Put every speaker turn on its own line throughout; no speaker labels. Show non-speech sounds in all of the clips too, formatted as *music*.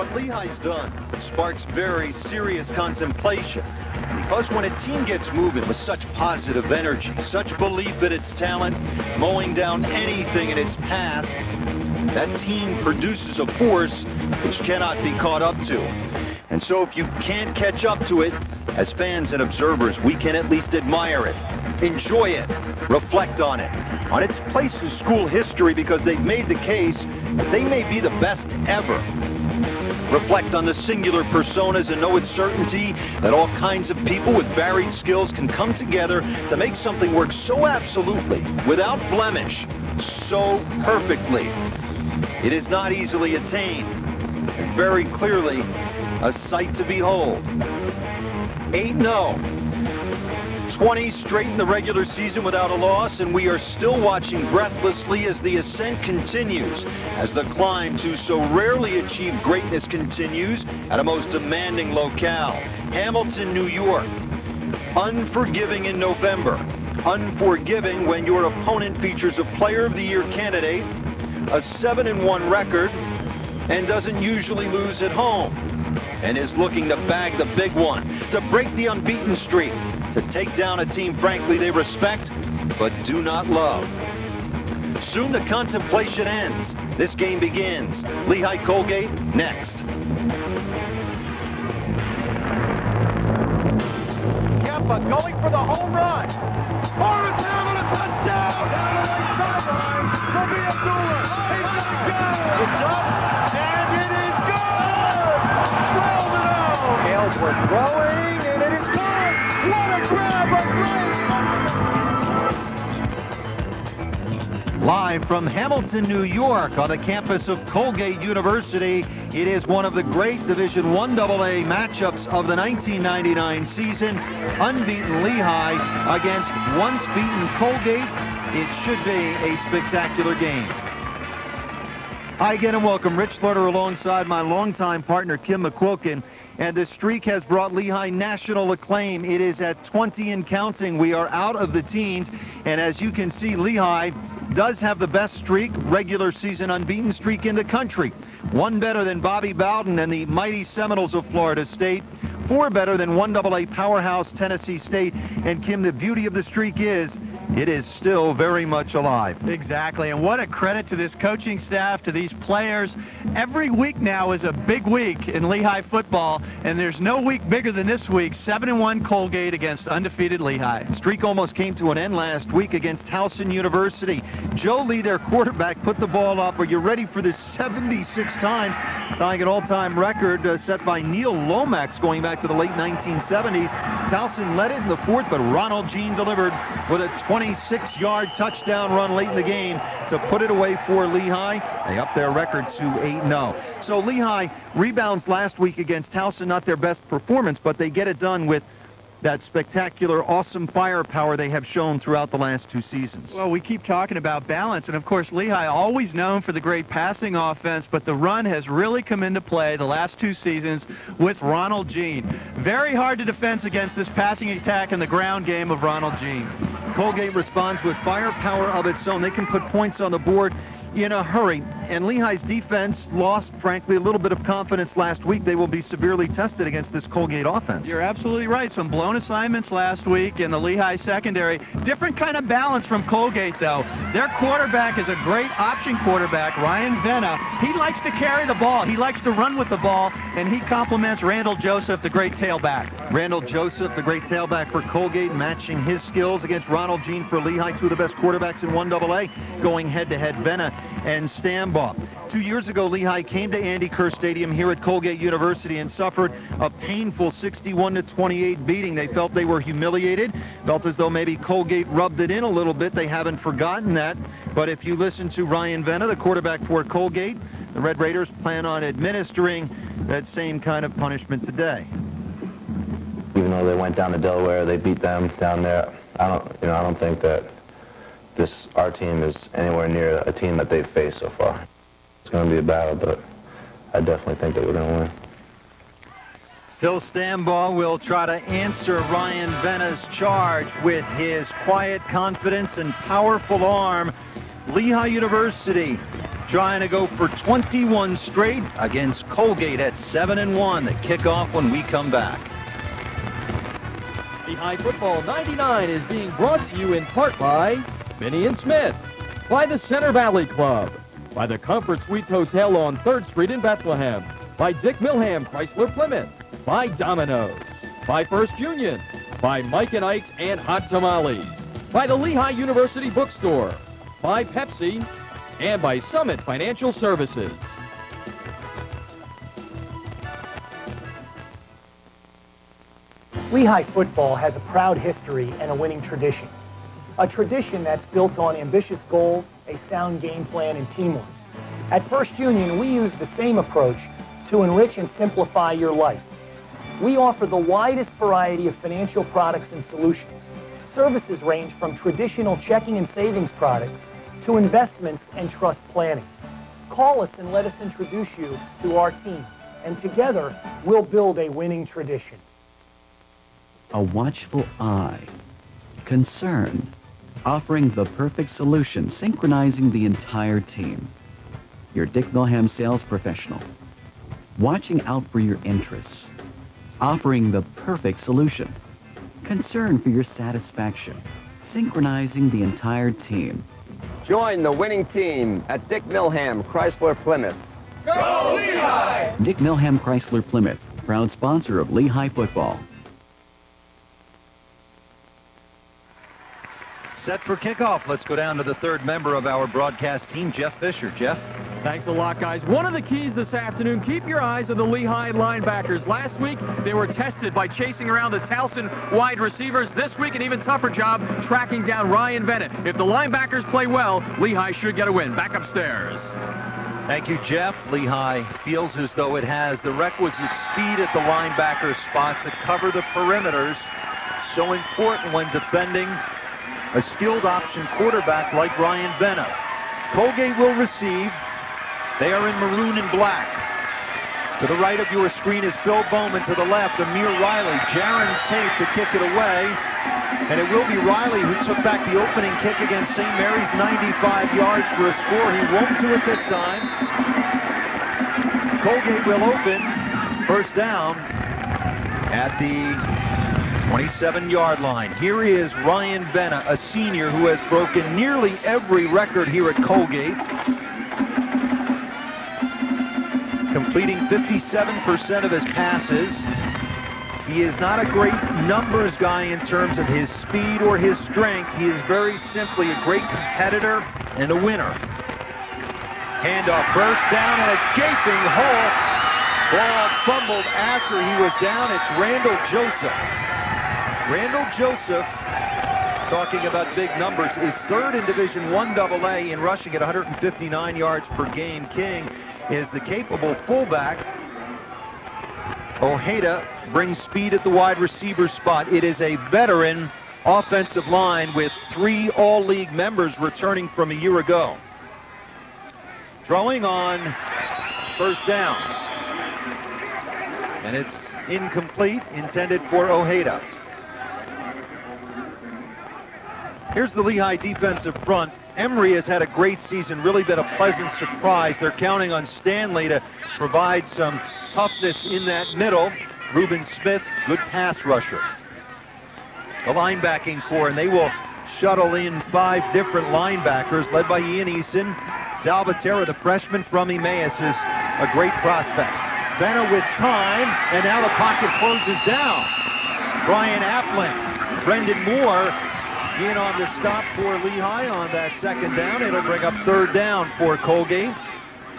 What Lehigh's done sparks very serious contemplation. Because when a team gets moving with such positive energy, such belief in its talent, mowing down anything in its path, that team produces a force which cannot be caught up to. And so if you can't catch up to it, as fans and observers, we can at least admire it, enjoy it, reflect on it, on its place in school history because they've made the case that they may be the best ever. Reflect on the singular personas and know with certainty that all kinds of people with varied skills can come together to make something work so absolutely, without blemish, so perfectly. It is not easily attained, very clearly a sight to behold. 8-0. 20 straight in the regular season without a loss, and we are still watching breathlessly as the ascent continues, as the climb to so rarely achieved greatness continues at a most demanding locale. Hamilton, New York. Unforgiving in November. Unforgiving when your opponent features a Player of the Year candidate, a 7-1 record, and doesn't usually lose at home and is looking to bag the big one, to break the unbeaten streak, to take down a team, frankly, they respect, but do not love. Soon the contemplation ends. This game begins. Lehigh Colgate next.
Yeppa going for the home run. Forrest Hamlin a touchdown! Down the right sideline. Kobe Abdullah. He's gonna go. It's up, and it is good! 12 0. Gales were throwing,
Live from Hamilton, New York, on the campus of Colgate University, it is one of the great Division One AA matchups of the 1999 season. Unbeaten Lehigh against once beaten Colgate. It should be a spectacular game. Hi again and welcome. Rich Slaughter alongside my longtime partner Kim McQuilkin. And the streak has brought Lehigh national acclaim. It is at 20 and counting. We are out of the teens. And as you can see, Lehigh does have the best streak, regular season unbeaten streak in the country. One better than Bobby Bowden and the mighty Seminoles of Florida State. Four better than 1AA powerhouse Tennessee State. And Kim, the beauty of the streak is it is still very much alive.
Exactly, and what a credit to this coaching staff, to these players. Every week now is a big week in Lehigh football, and there's no week bigger than this week. 7-1 Colgate against undefeated Lehigh.
Streak almost came to an end last week against Towson University. Joe Lee, their quarterback, put the ball up. Are you ready for this 76 times, tying an all-time record uh, set by Neil Lomax going back to the late 1970s. Towson led it in the fourth, but Ronald Jean delivered with a 26-yard touchdown run late in the game to put it away for Lehigh. They up their record to 8-0. So Lehigh rebounds last week against Towson, not their best performance, but they get it done with that spectacular, awesome firepower they have shown throughout the last two seasons.
Well, we keep talking about balance, and of course, Lehigh always known for the great passing offense, but the run has really come into play the last two seasons with Ronald Jean. Very hard to defend against this passing attack and the ground game of Ronald Jean.
Colgate responds with firepower of its own. They can put points on the board in a hurry. And Lehigh's defense lost, frankly, a little bit of confidence last week. They will be severely tested against this Colgate offense.
You're absolutely right. Some blown assignments last week in the Lehigh secondary. Different kind of balance from Colgate, though. Their quarterback is a great option quarterback, Ryan Vena. He likes to carry the ball. He likes to run with the ball, and he complements Randall Joseph, the great tailback.
Randall Joseph, the great tailback for Colgate, matching his skills against Ronald Jean for Lehigh, two of the best quarterbacks in 1AA, going head-to-head Vena and Stambaugh. Two years ago, Lehigh came to Andy Kerr Stadium here at Colgate University and suffered a painful 61-28 beating. They felt they were humiliated, felt as though maybe Colgate rubbed it in a little bit. They haven't forgotten that. But if you listen to Ryan Vena, the quarterback for Colgate, the Red Raiders plan on administering that same kind of punishment today.
Even though they went down to Delaware, they beat them down there. I don't, you know, I don't think that this our team is anywhere near a team that they've faced so far. It's going to be a battle, but I definitely think that we're going to win.
Phil Stambaugh will try to answer Ryan Vena's charge with his quiet confidence and powerful arm. Lehigh University trying to go for 21 straight against Colgate at 7 and 1. The kickoff when we come back.
Lehigh Football 99 is being brought to you in part by Finney and Smith, by the Center Valley Club, by the Comfort Suites Hotel on 3rd Street in Bethlehem, by Dick Milham Chrysler Plymouth, by Domino's, by First Union, by Mike and Ike's and Hot Tamales, by the Lehigh University Bookstore, by Pepsi, and by Summit Financial Services.
Lehigh football has a proud history and a winning tradition. A tradition that's built on ambitious goals, a sound game plan, and teamwork. At First Union, we use the same approach to enrich and simplify your life. We offer the widest variety of financial products and solutions. Services range from traditional checking and savings products to investments and trust planning. Call us and let us introduce you to our team. And together, we'll build a winning tradition.
A watchful eye. Concern. Offering the perfect solution, synchronizing the entire team. Your Dick Milham sales professional. Watching out for your interests. Offering the perfect solution. Concern for your satisfaction. Synchronizing the entire team.
Join the winning team at Dick Milham Chrysler Plymouth. Go Lehigh!
Dick Milham Chrysler Plymouth, proud sponsor of Lehigh football.
Set for kickoff. Let's go down to the third member of our broadcast team, Jeff Fisher. Jeff?
Thanks a lot, guys. One of the keys this afternoon, keep your eyes on the Lehigh linebackers. Last week, they were tested by chasing around the Towson wide receivers. This week, an even tougher job tracking down Ryan Vena. If the linebackers play well, Lehigh should get a win. Back upstairs.
Thank you, Jeff. Lehigh feels as though it has the requisite speed at the linebacker spot to cover the perimeters. So important when defending a skilled option quarterback like Ryan Vena. Colgate will receive. They are in maroon and black. To the right of your screen is Bill Bowman. To the left, Amir Riley. Jaron Tate to kick it away. And it will be Riley who took back the opening kick against St. Mary's 95 yards for a score. He won't do it this time. Colgate will open. First down at the 27-yard line. Here is Ryan Vena, a senior who has broken nearly every record here at Colgate. Completing 57% of his passes. He is not a great numbers guy in terms of his speed or his strength. He is very simply a great competitor and a winner. Handoff first down and a gaping hole. Ball fumbled after he was down. It's Randall Joseph. Randall Joseph, talking about big numbers, is third in Division One AA in rushing at 159 yards per game. King is the capable fullback. Ojeda brings speed at the wide receiver spot. It is a veteran offensive line with three all-league members returning from a year ago. Throwing on first down. And it's incomplete, intended for Ojeda. Here's the Lehigh defensive front. Emery has had a great season, really been a pleasant surprise. They're counting on Stanley to provide some toughness in that middle. Reuben Smith, good pass rusher. The linebacking core, and they will shuttle in five different linebackers, led by Ian Eason. Salvatierra, the freshman from Emmaus, is a great prospect. Vena with time, and now the pocket closes down. Brian Appling, Brendan Moore in on the stop for Lehigh on that second down. It'll bring up third down for Colgate.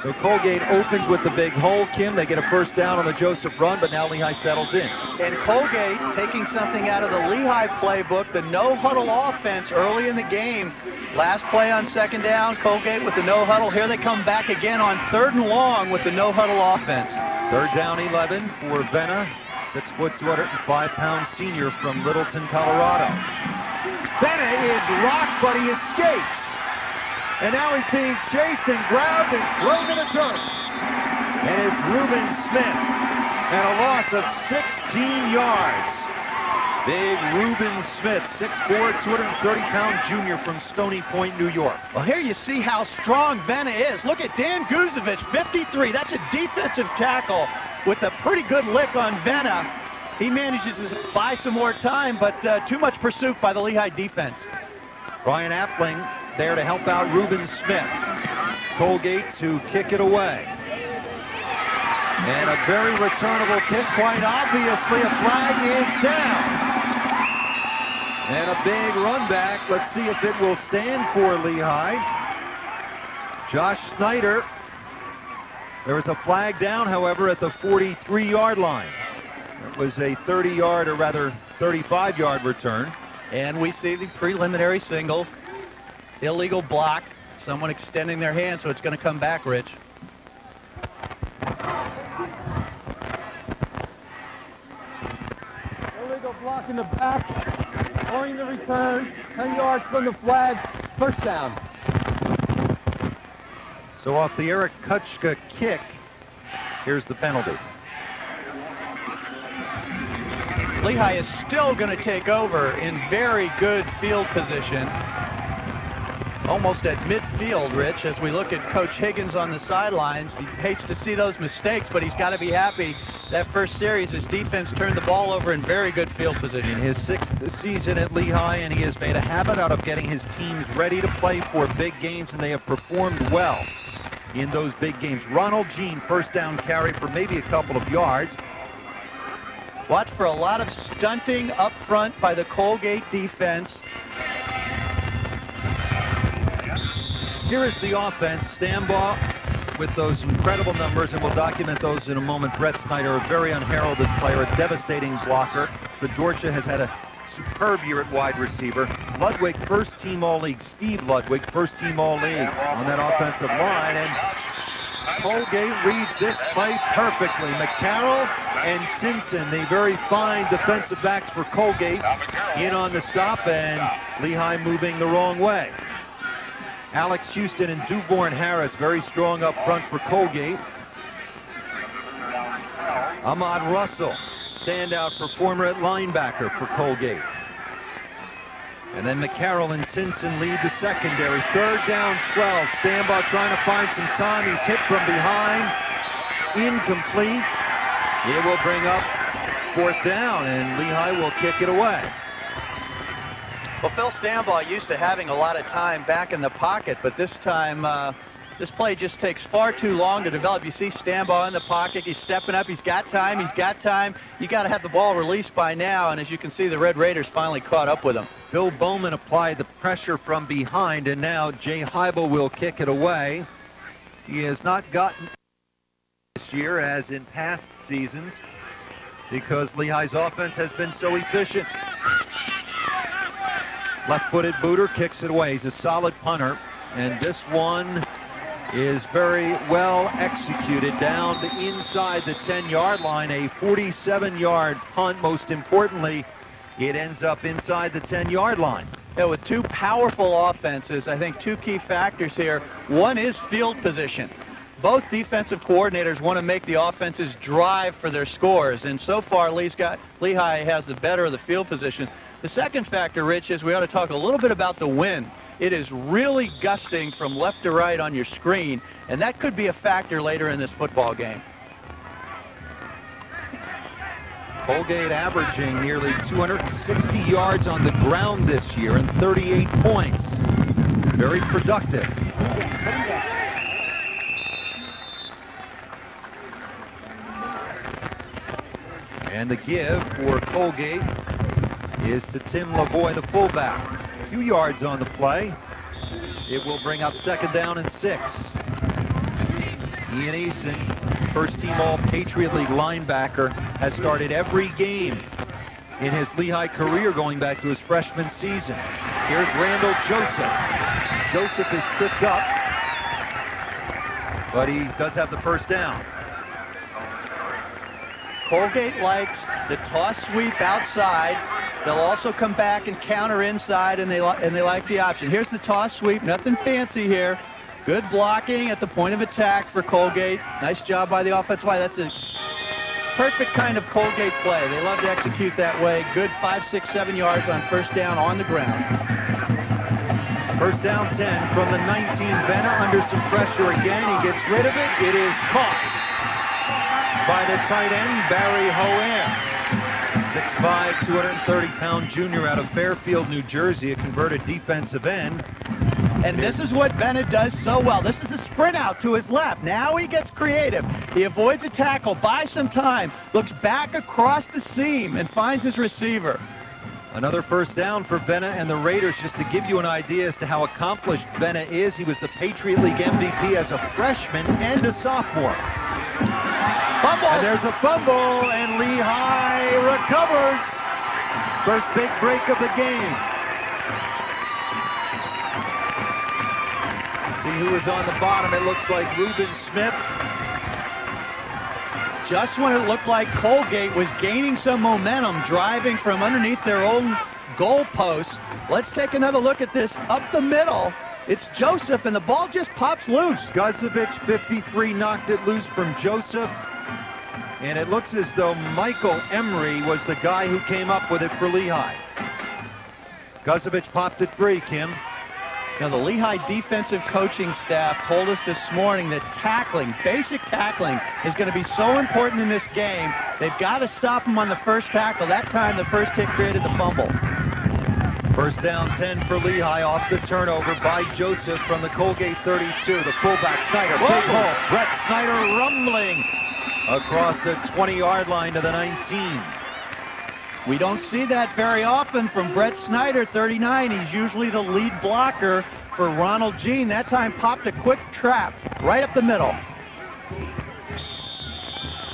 So Colgate opens with the big hole, Kim. They get a first down on the Joseph run, but now Lehigh settles in.
And Colgate taking something out of the Lehigh playbook, the no-huddle offense early in the game. Last play on second down, Colgate with the no-huddle. Here they come back again on third and long with the no-huddle offense.
Third down 11 for Vena, six foot, 205 pound senior from Littleton, Colorado. Vena is locked, but he escapes. And now he's being chased and grabbed and thrown to the turf. And it's Reuben Smith. And a loss of 16 yards. Big Reuben Smith, 6'4", 230-pound junior from Stony Point, New York.
Well, here you see how strong Vena is. Look at Dan Guzevich, 53. That's a defensive tackle with a pretty good lick on Vena. He manages to buy some more time, but uh, too much pursuit by the Lehigh defense.
Ryan Appling there to help out Reuben Smith. Colgate to kick it away. And a very returnable kick, quite obviously a flag is down. And a big run back. Let's see if it will stand for Lehigh. Josh Snyder. There is a flag down, however, at the 43-yard line. It was a 30-yard, or rather 35-yard return.
And we see the preliminary single. Illegal block. Someone extending their hand, so it's going to come back, Rich.
Illegal block in the back. Scoring the return, 10 yards from the flag, first down.
So off the Eric Kutchka kick, here's the penalty.
Lehigh is still going to take over in very good field position almost at midfield, Rich, as we look at Coach Higgins on the sidelines. He hates to see those mistakes, but he's got to be happy. That first series, his defense turned the ball over in very good field position.
His sixth season at Lehigh, and he has made a habit out of getting his teams ready to play for big games, and they have performed well in those big games. Ronald Jean, first down carry for maybe a couple of yards.
Watch for a lot of stunting up front by the Colgate defense.
Here is the offense. Stambaugh with those incredible numbers, and we'll document those in a moment. Brett Snyder, a very unheralded player, a devastating blocker. But Georgia has had a superb year at wide receiver. Ludwig, first team All-League. Steve Ludwig, first team All-League on that offensive line. And Colgate reads this play perfectly. McCarroll and Tinson, the very fine defensive backs for Colgate, in on the stop, and Lehigh moving the wrong way. Alex Houston and Duborn Harris very strong up front for Colgate. Ahmad Russell, standout performer at linebacker for Colgate. And then McCarroll and Tinson lead the secondary. Third down, 12. Stambaugh trying to find some time. He's hit from behind. Incomplete. It will bring up fourth down, and Lehigh will kick it away.
Well, Phil Stambaugh used to having a lot of time back in the pocket, but this time uh, this play just takes far too long to develop. You see Stambaugh in the pocket. He's stepping up. He's got time. He's got time. You got to have the ball released by now, and as you can see, the Red Raiders finally caught up with him.
Bill Bowman applied the pressure from behind, and now Jay Heibel will kick it away. He has not gotten this year as in past seasons because Lehigh's offense has been so efficient. Left-footed booter kicks it away. He's a solid punter. And this one is very well executed down the inside the 10-yard line. A 47-yard punt. Most importantly, it ends up inside the 10-yard line.
Yeah, with two powerful offenses, I think two key factors here. One is field position. Both defensive coordinators want to make the offenses drive for their scores, and so far Lee's got, Lehigh has the better of the field position. The second factor, Rich, is we ought to talk a little bit about the wind. It is really gusting from left to right on your screen, and that could be a factor later in this football game.
Colgate averaging nearly 260 yards on the ground this year and 38 points. Very productive. And the give for Colgate is to Tim LaVoy, the fullback. Few yards on the play. It will bring up second down and six. Ian Eason, first team All-Patriot League linebacker, has started every game in his Lehigh career going back to his freshman season. Here's Randall Joseph. Joseph is tripped up, but he does have the first down.
Colgate likes the toss sweep outside They'll also come back and counter inside, and they, and they like the option. Here's the toss sweep. Nothing fancy here. Good blocking at the point of attack for Colgate. Nice job by the offensive line. That's a perfect kind of Colgate play. They love to execute that way. Good five, six, seven yards on first down on the ground.
First down 10 from the 19. Vena under some pressure again. He gets rid of it. It is caught by the tight end, Barry Hoare. 6'5", 230-pound junior out of Fairfield, New Jersey, a converted defensive end.
And this is what Vena does so well. This is a sprint out to his left. Now he gets creative. He avoids a tackle, buys some time, looks back across the seam, and finds his receiver.
Another first down for Vena and the Raiders, just to give you an idea as to how accomplished Vena is. He was the Patriot League MVP as a freshman and a sophomore.
Fumble!
And there's a fumble, and Lehigh recovers. First big break of the game.
See who was on the bottom. It looks like Reuben Smith.
Just when it looked like Colgate was gaining some momentum, driving from underneath their own goalpost. Let's take another look at this. Up the middle, it's Joseph, and the ball just pops loose.
Guzovich, 53, knocked it loose from Joseph. And it looks as though Michael Emery was the guy who came up with it for Lehigh. Guzovich popped it free, Kim.
Now, the Lehigh defensive coaching staff told us this morning that tackling, basic tackling, is going to be so important in this game. They've got to stop him on the first tackle. That time, the first hit created the fumble.
First down 10 for Lehigh off the turnover by Joseph from the Colgate 32. The fullback, Snyder, big hole. Brett Snyder rumbling across the 20-yard line to the 19.
We don't see that very often from Brett Snyder, 39. He's usually the lead blocker for Ronald Jean. That time popped a quick trap right up the middle.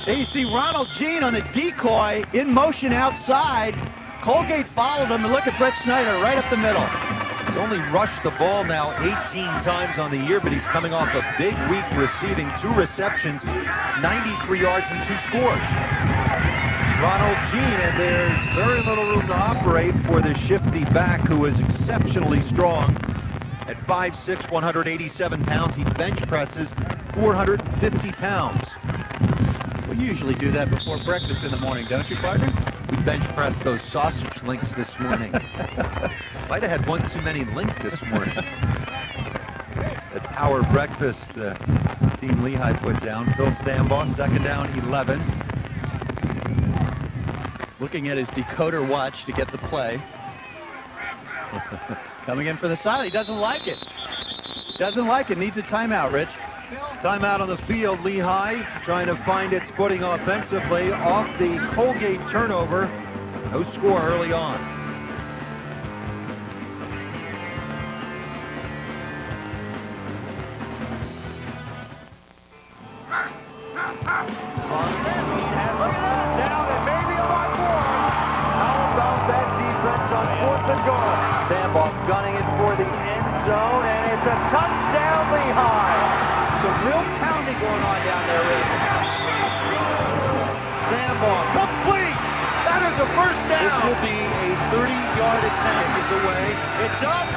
There you see Ronald Jean on the decoy in motion outside. Colgate followed him and look at Brett Snyder right up the middle.
He's only rushed the ball now 18 times on the year, but he's coming off a big week receiving two receptions, 93 yards and two scores. Ronald Jean, and there's very little room to operate for the shifty back who is exceptionally strong. At 5'6", 187 pounds, he bench presses 450 pounds.
We usually do that before breakfast in the morning, don't you, partner?
We bench pressed those sausage links this morning. *laughs* Might have had one too many links this morning. At our breakfast, uh, Team Lehigh put down. Phil Stambaugh, second down, 11.
Looking at his decoder watch to get the play. *laughs* Coming in for the side. He doesn't like it. Doesn't like it. Needs a timeout, Rich.
Timeout on the field. Lehigh trying to find its footing offensively off the Colgate turnover. No score early on. *laughs*
Down zone, and it's a touchdown, Lehigh.
Some real pounding going on down there, Rich.
Stambaugh complete. That is a first down.
This will be a 30-yard attempt. It's away.
It's up,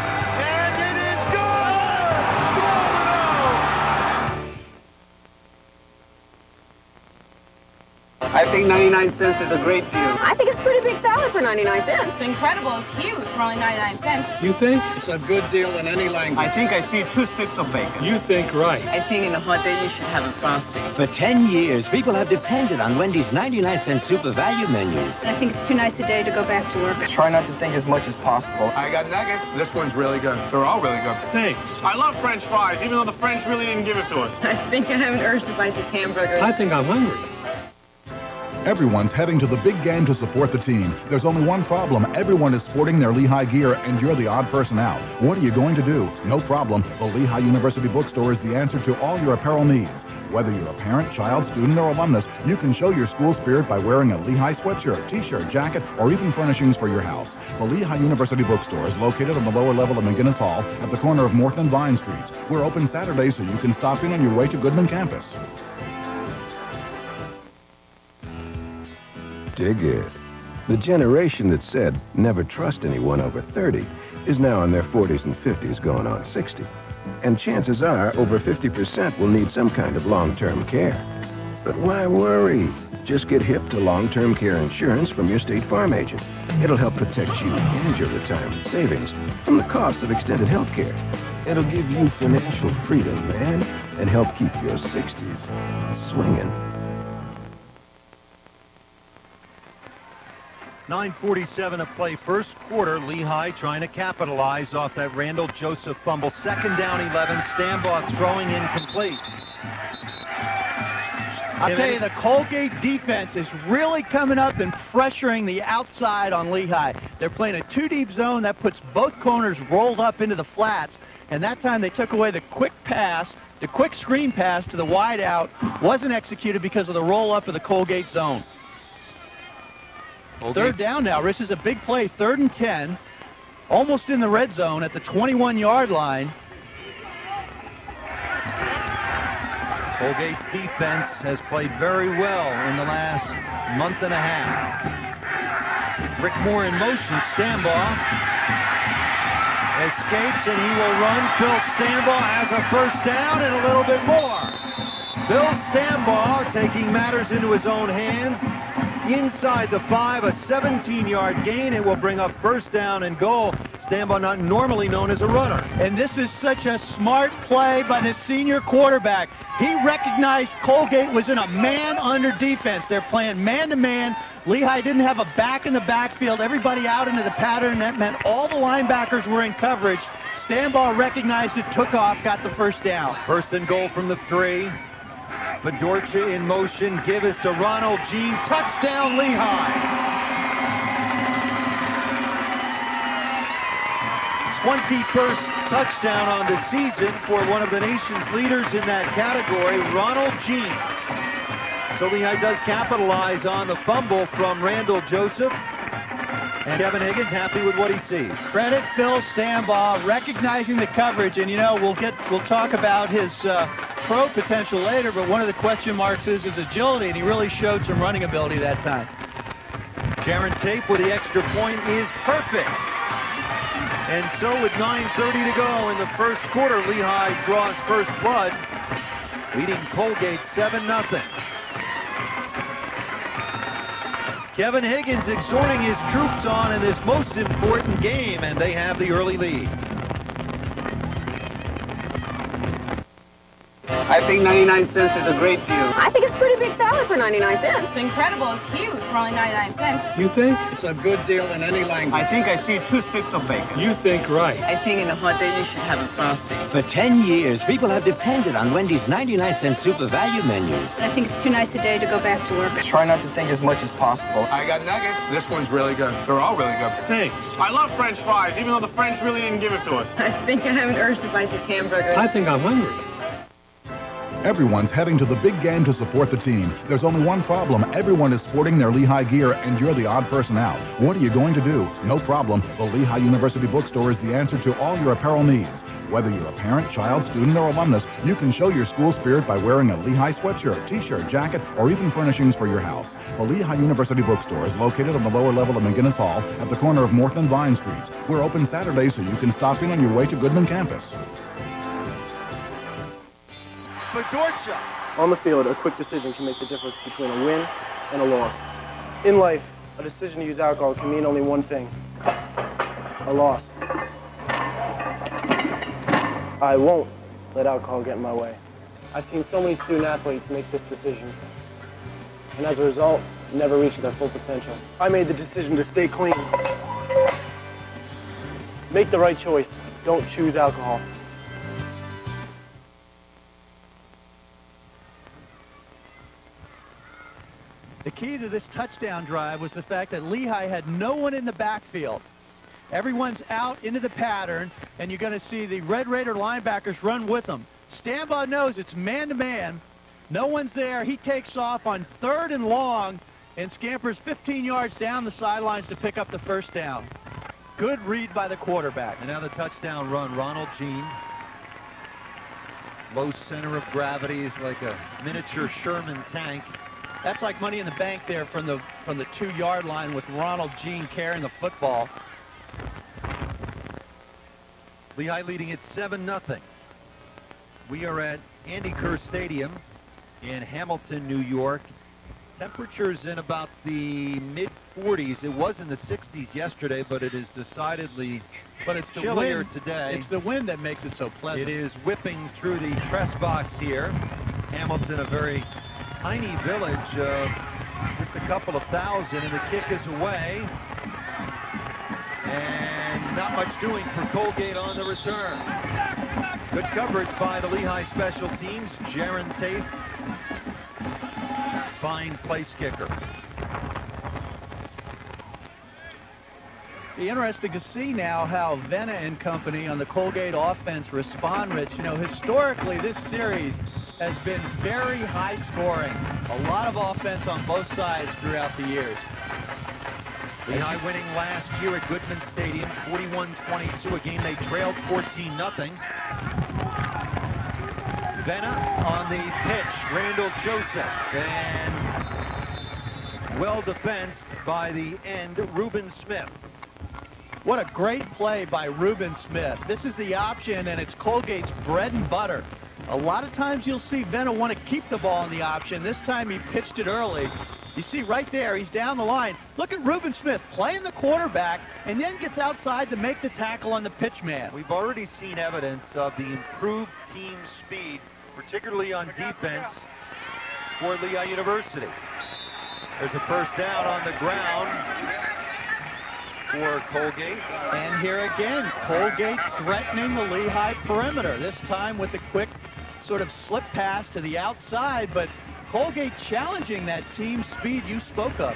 I think 99 cents is a great deal.
I think it's a pretty big salad for 99 cents. It's incredible. It's huge for only 99 cents.
You think?
It's a good deal in any language.
I think I see two sticks of bacon.
You think right.
I think in a hot day you should have a frosty.
For 10 years, people have depended on Wendy's 99 cent super value menu.
I think it's too nice a day to go back to work.
Try not to think as much as possible.
I got nuggets. This one's really good. They're all really good. Thanks. I love French fries, even though the French really didn't give it to us. *laughs*
I think I have an urge to bite this hamburger.
I think I'm hungry.
Everyone's heading to the big game to support the team. There's only one problem. Everyone is sporting their Lehigh gear, and you're the odd person out. What are you going to do? No problem. The Lehigh University Bookstore is the answer to all your apparel needs. Whether you're a parent, child, student, or alumnus, you can show your school spirit by wearing a Lehigh sweatshirt, t-shirt, jacket, or even furnishings for your house. The Lehigh University Bookstore is located on the lower level of Maginnes Hall at the corner of Morton and Vine Streets. We're open Saturdays so you can stop in on your way to Goodman campus.
The generation that said never trust anyone over 30 is now in their 40s and 50s going on 60. And chances are over 50% will need some kind of long-term care. But why worry? Just get hip to long-term care insurance from your State Farm agent. It'll help protect you and your retirement savings from the cost of extended health care. It'll give you financial freedom, man, and help keep your 60s swinging.
9.47 to play first quarter. Lehigh trying to capitalize off that Randall Joseph fumble. Second down 11. Stambaugh throwing incomplete.
I'll tell you, the Colgate defense is really coming up and pressuring the outside on Lehigh. They're playing a two-deep zone that puts both corners rolled up into the flats. And that time they took away the quick pass, the quick screen pass to the wide out wasn't executed because of the roll-up of the Colgate zone.
Colgate.
Third down now. This is a big play, third and 10. Almost in the red zone at the 21-yard line.
Colgate's defense has played very well in the last month and a half. Rick Moore in motion. Stambaugh escapes and he will run. Phil Stambaugh has a first down and a little bit more. Phil Stambaugh taking matters into his own hands. Inside the five, a 17-yard gain. It will bring up first down and goal. Stambaugh not normally known as a runner.
And this is such a smart play by the senior quarterback. He recognized Colgate was in a man under defense. They're playing man-to-man. Lehigh didn't have a back in the backfield. Everybody out into the pattern. That meant all the linebackers were in coverage. Stambaugh recognized it, took off, got the first down.
First and goal from the three. Fedorcha in motion. give us to Ronald Jean. Touchdown, Lehigh. 21st touchdown on the season for one of the nation's leaders in that category, Ronald Jean. So Lehigh does capitalize on the fumble from Randall Joseph. And Kevin Higgins happy with what he sees.
Credit Phil Stambaugh recognizing the coverage, and you know we'll get we'll talk about his uh, pro potential later. But one of the question marks is his agility, and he really showed some running ability that time.
Jaron Tate with the extra point is perfect. And so with 9.30 to go in the first quarter, Lehigh draws first blood, leading Colgate 7-0. Kevin Higgins exhorting his troops on in this most important game, and they have the early lead.
I think 99 cents is a great deal.
I think it's a pretty big salad for 99 cents. It's incredible. It's huge for only 99 cents.
You think? It's a good deal in any language. I think I see two sticks of bacon.
You think right.
I think in a hot day you should have a frosty.
For 10 years, people have depended on Wendy's 99 cent super value menu.
I think it's too nice a day to go back to work.
Try not to think as much as possible. I got nuggets. This one's really good. They're all really good.
Thanks.
I love French fries, even though the French really didn't give it to us.
I think I have an urge to bite this hamburger.
I think I'm hungry.
Everyone's heading to the big game to support the team. There's only one problem. Everyone is sporting their Lehigh gear, and you're the odd person out. What are you going to do? No problem. The Lehigh University Bookstore is the answer to all your apparel needs. Whether you're a parent, child, student, or alumnus, you can show your school spirit by wearing a Lehigh sweatshirt, t-shirt, jacket, or even furnishings for your house. The Lehigh University Bookstore is located on the lower level of Maginnes Hall at the corner of Morton and Vine Streets. We're open Saturdays so you can stop in on your way to Goodman campus.
On the field, a quick decision can make the difference between a win and a loss. In life, a decision to use alcohol can mean only one thing. A loss. I won't let alcohol get in my way. I've seen so many student athletes make this decision. And as a result, never reach their full potential. I made the decision to stay clean. Make the right choice. Don't choose alcohol.
The key to this touchdown drive was the fact that Lehigh had no one in the backfield. Everyone's out into the pattern, and you're going to see the Red Raider linebackers run with them. Stambaugh knows it's man-to-man. No one's there. He takes off on third and long and scampers 15 yards down the sidelines to pick up the first down. Good read by the quarterback.
And now the touchdown run, Ronald Jean. Low center of gravity is like a miniature Sherman tank.
That's like money in the bank there from the from the two-yard line with Ronald Jean carrying the football.
Lehigh leading at 7-0. We are at Andy Kerr Stadium. in Hamilton, New York. Temperatures in about the mid 40s. It was in the 60s yesterday, but it is decidedly
but it's
chillier
wind,
today.
It's the wind that makes it so pleasant.
It is whipping through the press box here. Hamilton, a very tiny village, uh, just a couple of thousand, and the kick is away. And not much doing for Colgate on the return. Good coverage by the Lehigh special teams. Jaron Tate, fine place kicker.
Be interesting to see now how Vena and company on the Colgate offense respond, Rich. You know, historically, this series has been very high scoring. A lot of offense on both sides throughout the years.
Lehigh winning last year at Goodman Stadium, 41-22, a game they trailed 14-0. Vena on the pitch, Randall Joseph, and well defensed by the end, Reuben Smith.
What a great play by Reuben Smith. This is the option, and it's Colgate's bread and butter. A lot of times you'll see Vena want to keep the ball in the option. This time he pitched it early. You see right there, he's down the line. Look at Reuben Smith playing the quarterback and then gets outside to make the tackle on the pitch man.
We've already seen evidence of the improved team speed, particularly on defense for Lehigh University. There's a first down on the ground for Colgate.
And here again, Colgate threatening the Lehigh perimeter, this time with a quick sort of slip pass to the outside, but Colgate challenging that team speed you spoke of.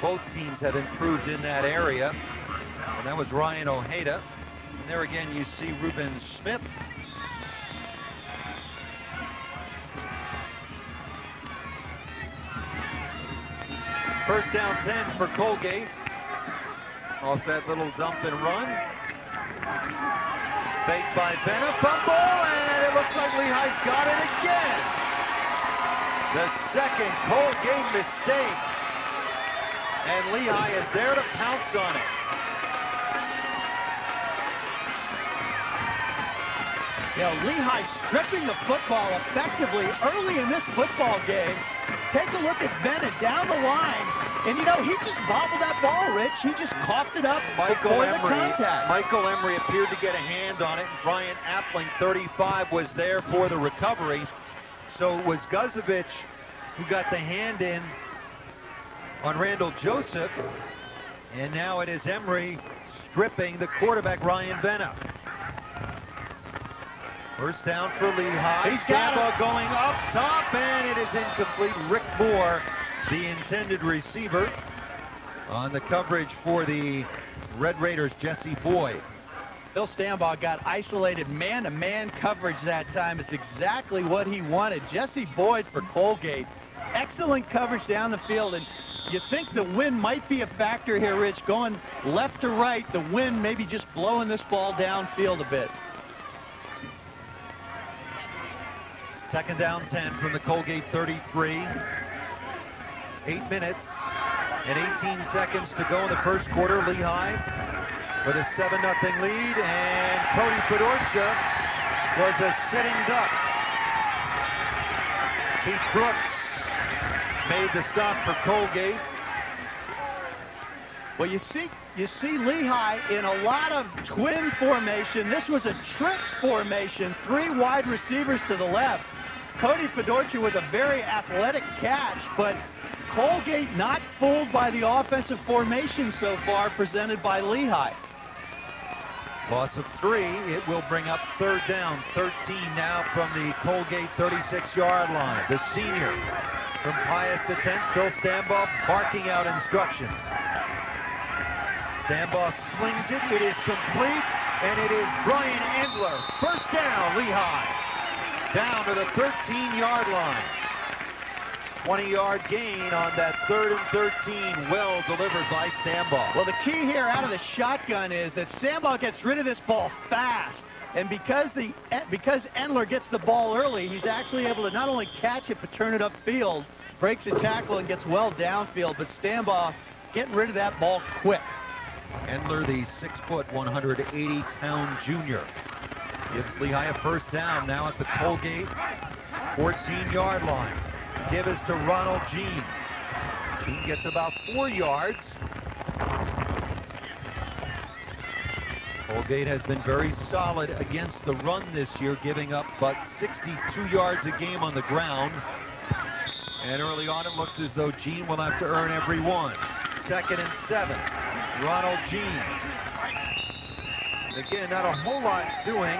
Both teams have improved in that area. And that was Ryan Ojeda. And there again you see Reuben Smith. First down 10 for Colgate. Off that little dump and run. Fake by Vena, fumble, and it looks like Lehigh's got it again. The second Colgate mistake. And Lehigh is there to pounce on it.
Know, Lehigh stripping the football effectively early in this football game. Take a look at Vena down the line. And, you know, he just bobbled that ball, Rich. He just coughed it up
Michael
before
Emery,
the contact.
Michael Emery appeared to get a hand on it. Brian Appling, 35, was there for the recovery. So it was Guzovich who got the hand in on Randall Joseph. And now it is Emery stripping the quarterback, Ryan Vena. First down for Lehigh.
He's got
going up top, and it is incomplete. Rick Moore, the intended receiver, on the coverage for the Red Raiders, Jesse Boyd.
Phil Stambaugh got isolated man-to-man coverage that time. It's exactly what he wanted. Jesse Boyd for Colgate. Excellent coverage down the field, and you think the wind might be a factor here, Rich, going left to right. The wind maybe just blowing this ball downfield a bit.
Second down 10 from the Colgate 33. Eight minutes and 18 seconds to go in the first quarter. Lehigh with a 7-0 lead, and Cody Fedorcha was a sitting duck. Keith Brooks made the stop for Colgate.
Well, you see, you see Lehigh in a lot of twin formation. This was a trips formation, three wide receivers to the left. Cody Fedorcha with a very athletic catch, but Colgate not fooled by the offensive formation so far presented by Lehigh.
Loss of three. It will bring up third down. 13 now from the Colgate 36-yard line. The senior from Pius X, Phil Stambaugh, barking out instructions. Stambaugh slings it. It is complete, and it is Brian Endler. First down, Lehigh. Down to the 13-yard line. 20-yard gain on that third and 13, well delivered by Stambaugh.
Well, the key here out of the shotgun is that Stambaugh gets rid of this ball fast. And because the because Endler gets the ball early, he's actually able to not only catch it, but turn it upfield, breaks a tackle, and gets well downfield. But Stambaugh getting rid of that ball quick.
Endler, the 6-foot, 180-pound junior, gives Lehigh a first down now at the Colgate 14-yard line. Give us to Ronald Jean. Jean gets about four yards. Colgate has been very solid against the run this year, giving up but 62 yards a game on the ground. And early on, it looks as though Jean will have to earn every one. Second and seven. Ronald Jean. Again, not a whole lot doing.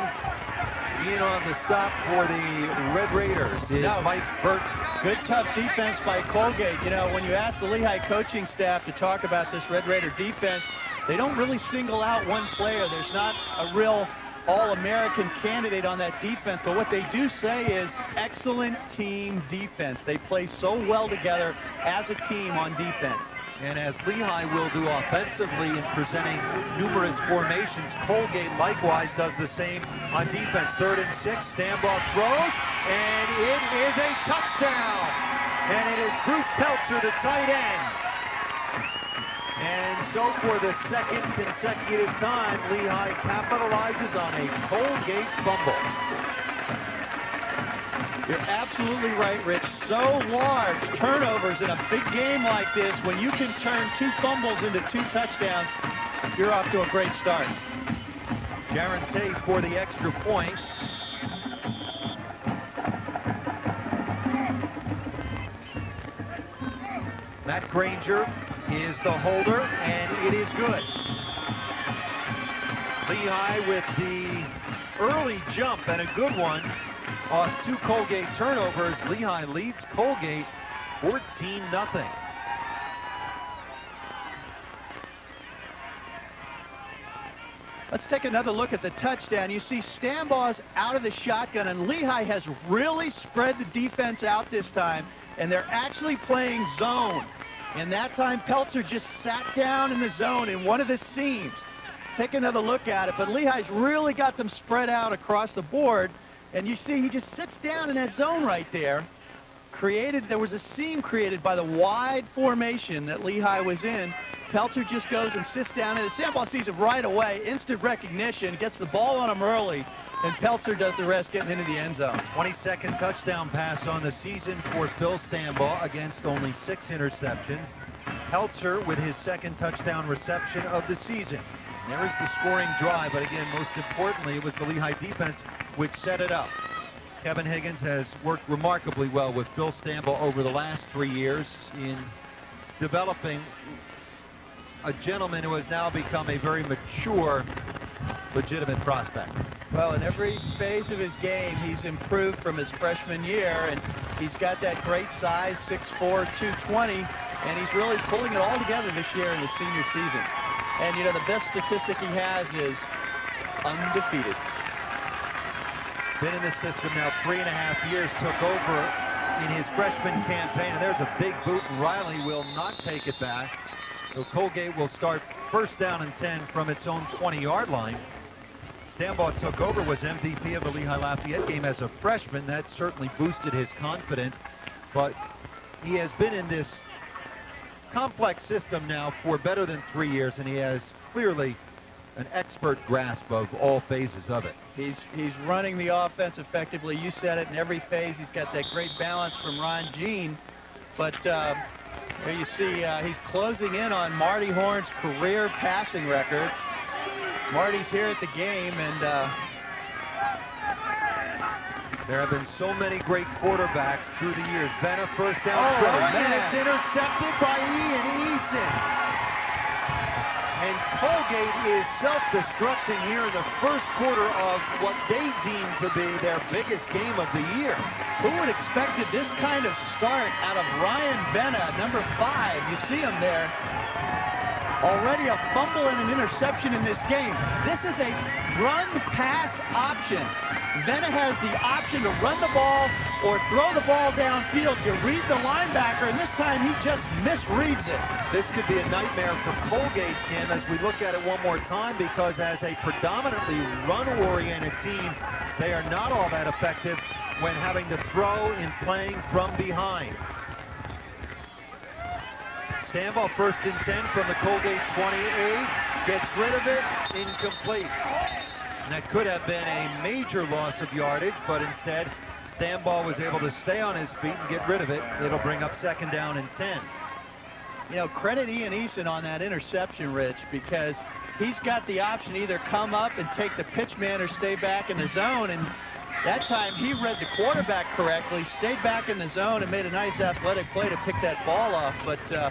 Being on the stop for the Red Raiders is no. Mike Burton.
Good tough defense by Colgate. You know, when you ask the Lehigh coaching staff to talk about this Red Raider defense, they don't really single out one player. There's not a real all-American candidate on that defense, but what they do say is excellent team defense. They play so well together as a team on defense.
And as Lehigh will do offensively in presenting numerous formations, Colgate likewise does the same on defense. Third and six, Stambaugh throws, and it is a touchdown. And it is Bruce Peltzer, the tight end. And so for the second consecutive time, Lehigh capitalizes on a Colgate fumble.
You're absolutely right, Rich. So large turnovers in a big game like this, when you can turn two fumbles into two touchdowns, you're off to a great start.
Jaron Tate for the extra point. Matt Granger is the holder, and it is good. Lehigh with the early jump and a good one off two Colgate turnovers. Lehigh leads Colgate 14 nothing.
Let's take another look at the touchdown. You see Stambaugh's out of the shotgun, and Lehigh has really spread the defense out this time, and they're actually playing zone. And that time, Peltzer just sat down in the zone in one of the seams. Take another look at it, but Lehigh's really got them spread out across the board. And you see he just sits down in that zone right there. Created, there was a seam created by the wide formation that Lehigh was in. Peltzer just goes and sits down, and the Stambaugh sees him right away. Instant recognition, gets the ball on him early, and Peltzer does the rest, getting into the end zone.
22nd touchdown pass on the season for Phil Stambaugh against only six interceptions. Peltzer with his second touchdown reception of the season. There is the scoring drive, but again, most importantly, it was the Lehigh defense which set it up. Kevin Higgins has worked remarkably well with Phil Stambaugh over the last three years in developing a gentleman who has now become a very mature, legitimate prospect.
Well, in every phase of his game, he's improved from his freshman year, and he's got that great size, 6'4", 220, and he's really pulling it all together this year in his senior season. And, you know, the best statistic he has is undefeated.
Been in the system now three and a half years, took over in his freshman campaign, and there's a big boot, and Riley will not take it back. So Colgate will start first down and 10 from its own 20-yard line. Stambaugh took over, was MVP of the Lehigh Lafayette game as a freshman. That certainly boosted his confidence. But he has been in this complex system now for better than three years, and he has clearly an expert grasp of all phases of it.
He's he's running the offense effectively. You said it in every phase. He's got that great balance from Ron Jean. But uh, here you see uh, he's closing in on Marty Horn's career passing record. Marty's here at the game, and uh,
there have been so many great quarterbacks through the years. Vena first down
oh, and
it's intercepted by Ian Eason. And Colgate is self-destructing here in the first quarter of what they deem to be their biggest game of the year.
Who would expected this kind of start out of Ryan Vena, number five? You see him there. Already a fumble and an interception in this game. This is a run-pass option. Vena has the option to run the ball or throw the ball downfield. You read the linebacker, and this time he just misreads it.
This could be a nightmare for Colgate, Kim, as we look at it one more time, because as a predominantly run-oriented team, they are not all that effective when having to throw in playing from behind. Stambaugh first and 10 from the Colgate 28. Gets rid of it. Incomplete. And that could have been a major loss of yardage, but instead Stambaugh was able to stay on his feet and get rid of it. It'll bring up second down and 10.
You know, credit Ian Eason on that interception, Rich, because he's got the option either come up and take the pitch man or stay back in the zone. And that time he read the quarterback correctly, stayed back in the zone and made a nice athletic play to pick that ball off. But uh,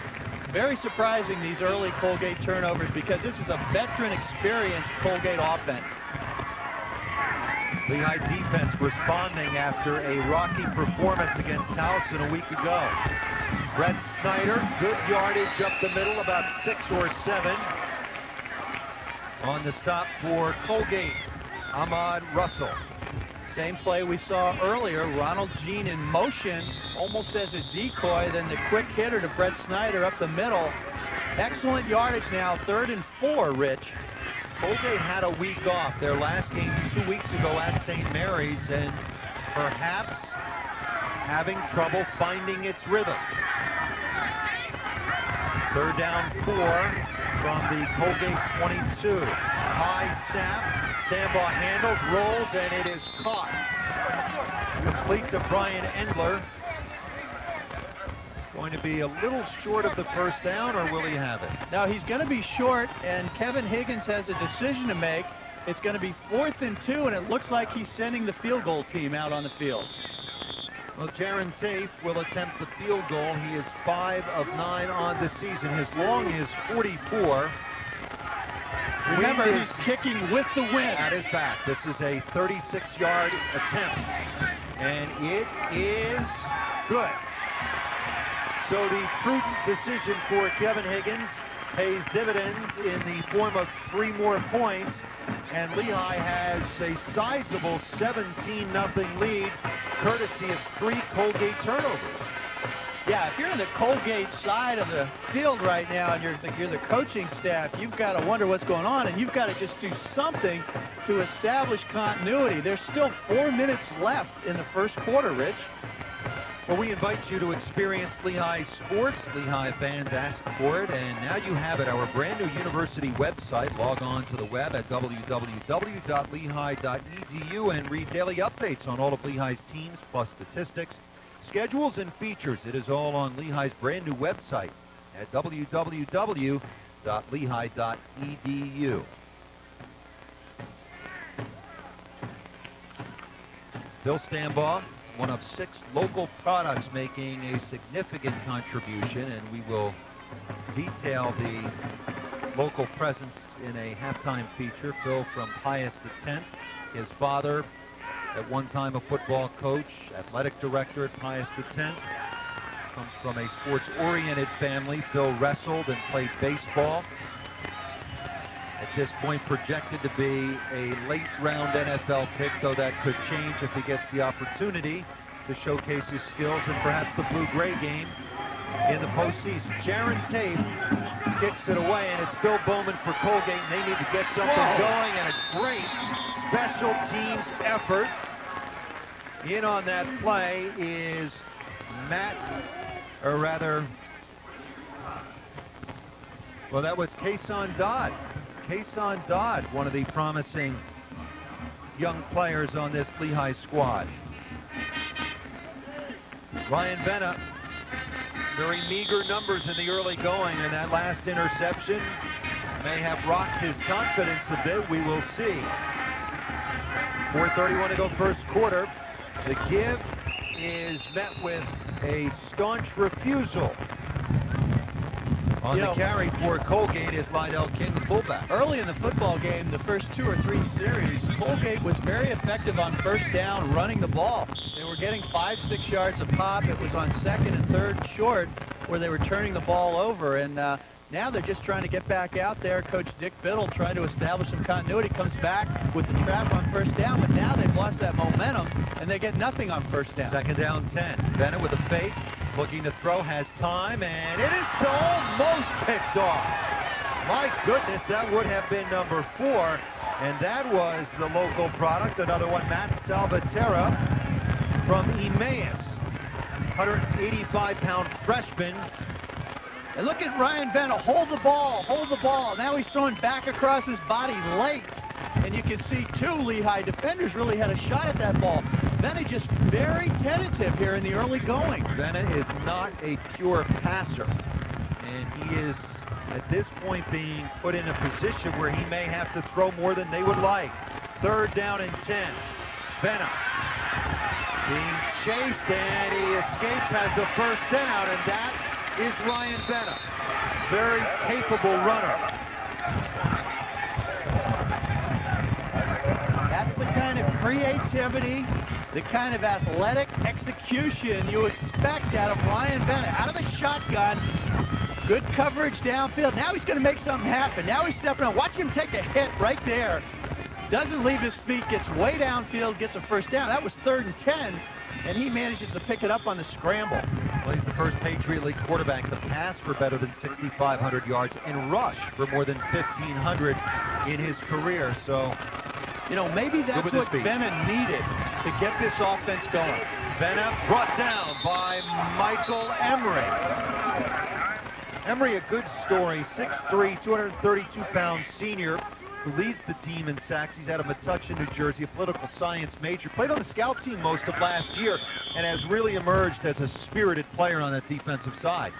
very surprising these early Colgate turnovers because this is a veteran experienced Colgate offense.
Lehigh defense responding after a rocky performance against Towson a week ago. Brett Snyder, good yardage up the middle, about six or seven. On the stop for Colgate, Ahmad Russell.
Same play we saw earlier. Ronald Jean in motion, almost as a decoy. Then the quick hitter to Brett Snyder up the middle. Excellent yardage now, third and four, Rich.
Colgate had a week off. Their last game two weeks ago at St. Mary's, and perhaps having trouble finding its rhythm. Third down four from the Colgate 22. High snap. Stambaugh handles, rolls, and it is caught. Complete to Brian Endler. Going to be a little short of the first down, or will he have it?
Now he's going to be short, and Kevin Higgins has a decision to make. It's going to be fourth and two, and it looks like he's sending the field goal team out on the field.
Well, Jaron Tate will attempt the field goal. He is five of nine on the season. His long is 44.
Remember, he's kicking with the wind.
At his back. This is a 36-yard attempt. And it is good. So the prudent decision for Kevin Higgins pays dividends in the form of three more points. And Lehigh has a sizable 17-0 lead, courtesy of three Colgate turnovers.
Yeah, if you're in the Colgate side of the field right now and you're the, you're the coaching staff, you've got to wonder what's going on, and you've got to just do something to establish continuity. There's still four minutes left in the first quarter, Rich.
Well, we invite you to experience Lehigh sports. Lehigh fans ask for it, and now you have it. Our brand new university website. Log on to the web at www.lehigh.edu and read daily updates on all of Lehigh's teams plus statistics, schedules, and features. It is all on Lehigh's brand new website at www.lehigh.edu. Phil Stambaugh one of six local products making a significant contribution, and we will detail the local presence in a halftime feature. Phil from Pius X, his father, at one time a football coach, athletic director at Pius X, comes from a sports-oriented family. Phil wrestled and played baseball. At this point projected to be a late round NFL pick, though that could change if he gets the opportunity to showcase his skills in perhaps the blue-gray game in the postseason. Jaron Tate kicks it away, and it's Bill Bowman for Colgate, and they need to get something Whoa. going, and a great special teams effort. In on that play is Matt, or rather, well, that was Kason Dodd. Kason Dodd, one of the promising young players on this Lehigh squad. Ryan Vena, very meager numbers in the early going, and that last interception may have rocked his confidence a bit. We will see. 4.31 to go first quarter. The give is met with a staunch refusal on you the know, carry for Colgate is Lydell King, the fullback.
Early in the football game, the first two or three series, Colgate was very effective on first down running the ball. Were getting five, six yards a pop. It was on second and third short where they were turning the ball over. And uh, now they're just trying to get back out there. Coach Dick Biddle trying to establish some continuity. Comes back with the trap on first down, but now they've lost that momentum, and they get nothing on first down.
Second down 10. Vena with a fake. Looking to throw, has time, and it is almost picked off. My goodness, that would have been number four, and that was the local product. Another one, Matt Salvatierra from Emmaus. 185-pound freshman.
And look at Ryan Vena, hold the ball, hold the ball. Now he's throwing back across his body late. And you can see two Lehigh defenders really had a shot at that ball. Vena just very tentative here in the early going.
Vena is not a pure passer. And he is, at this point, being put in a position where he may have to throw more than they would like. Third down and 10. Vena being chased, and he escapes, has the first down, and that is Ryan Vena. Very capable runner.
That's the kind of creativity, the kind of athletic execution you expect out of Ryan Vena. Out of the shotgun, good coverage downfield. Now he's going to make something happen. Now he's stepping on. Watch him take a hit right there. Doesn't leave his feet, gets way downfield, gets a first down. That was third and 10, and he manages to pick it up on the scramble.
Well, he's the first Patriot League quarterback to pass for better than 6,500 yards and rush for more than 1,500 in his career. So,
you know, maybe that's what Vena needed to get this offense going.
Vena brought down by Michael Emery. Emery, a good story, 6'3", 232-pound senior who leads the team in sacks. He's out of Metuchen, New Jersey, a political science major. Played on the scout team most of last year and has really emerged as a spirited player on that defensive side.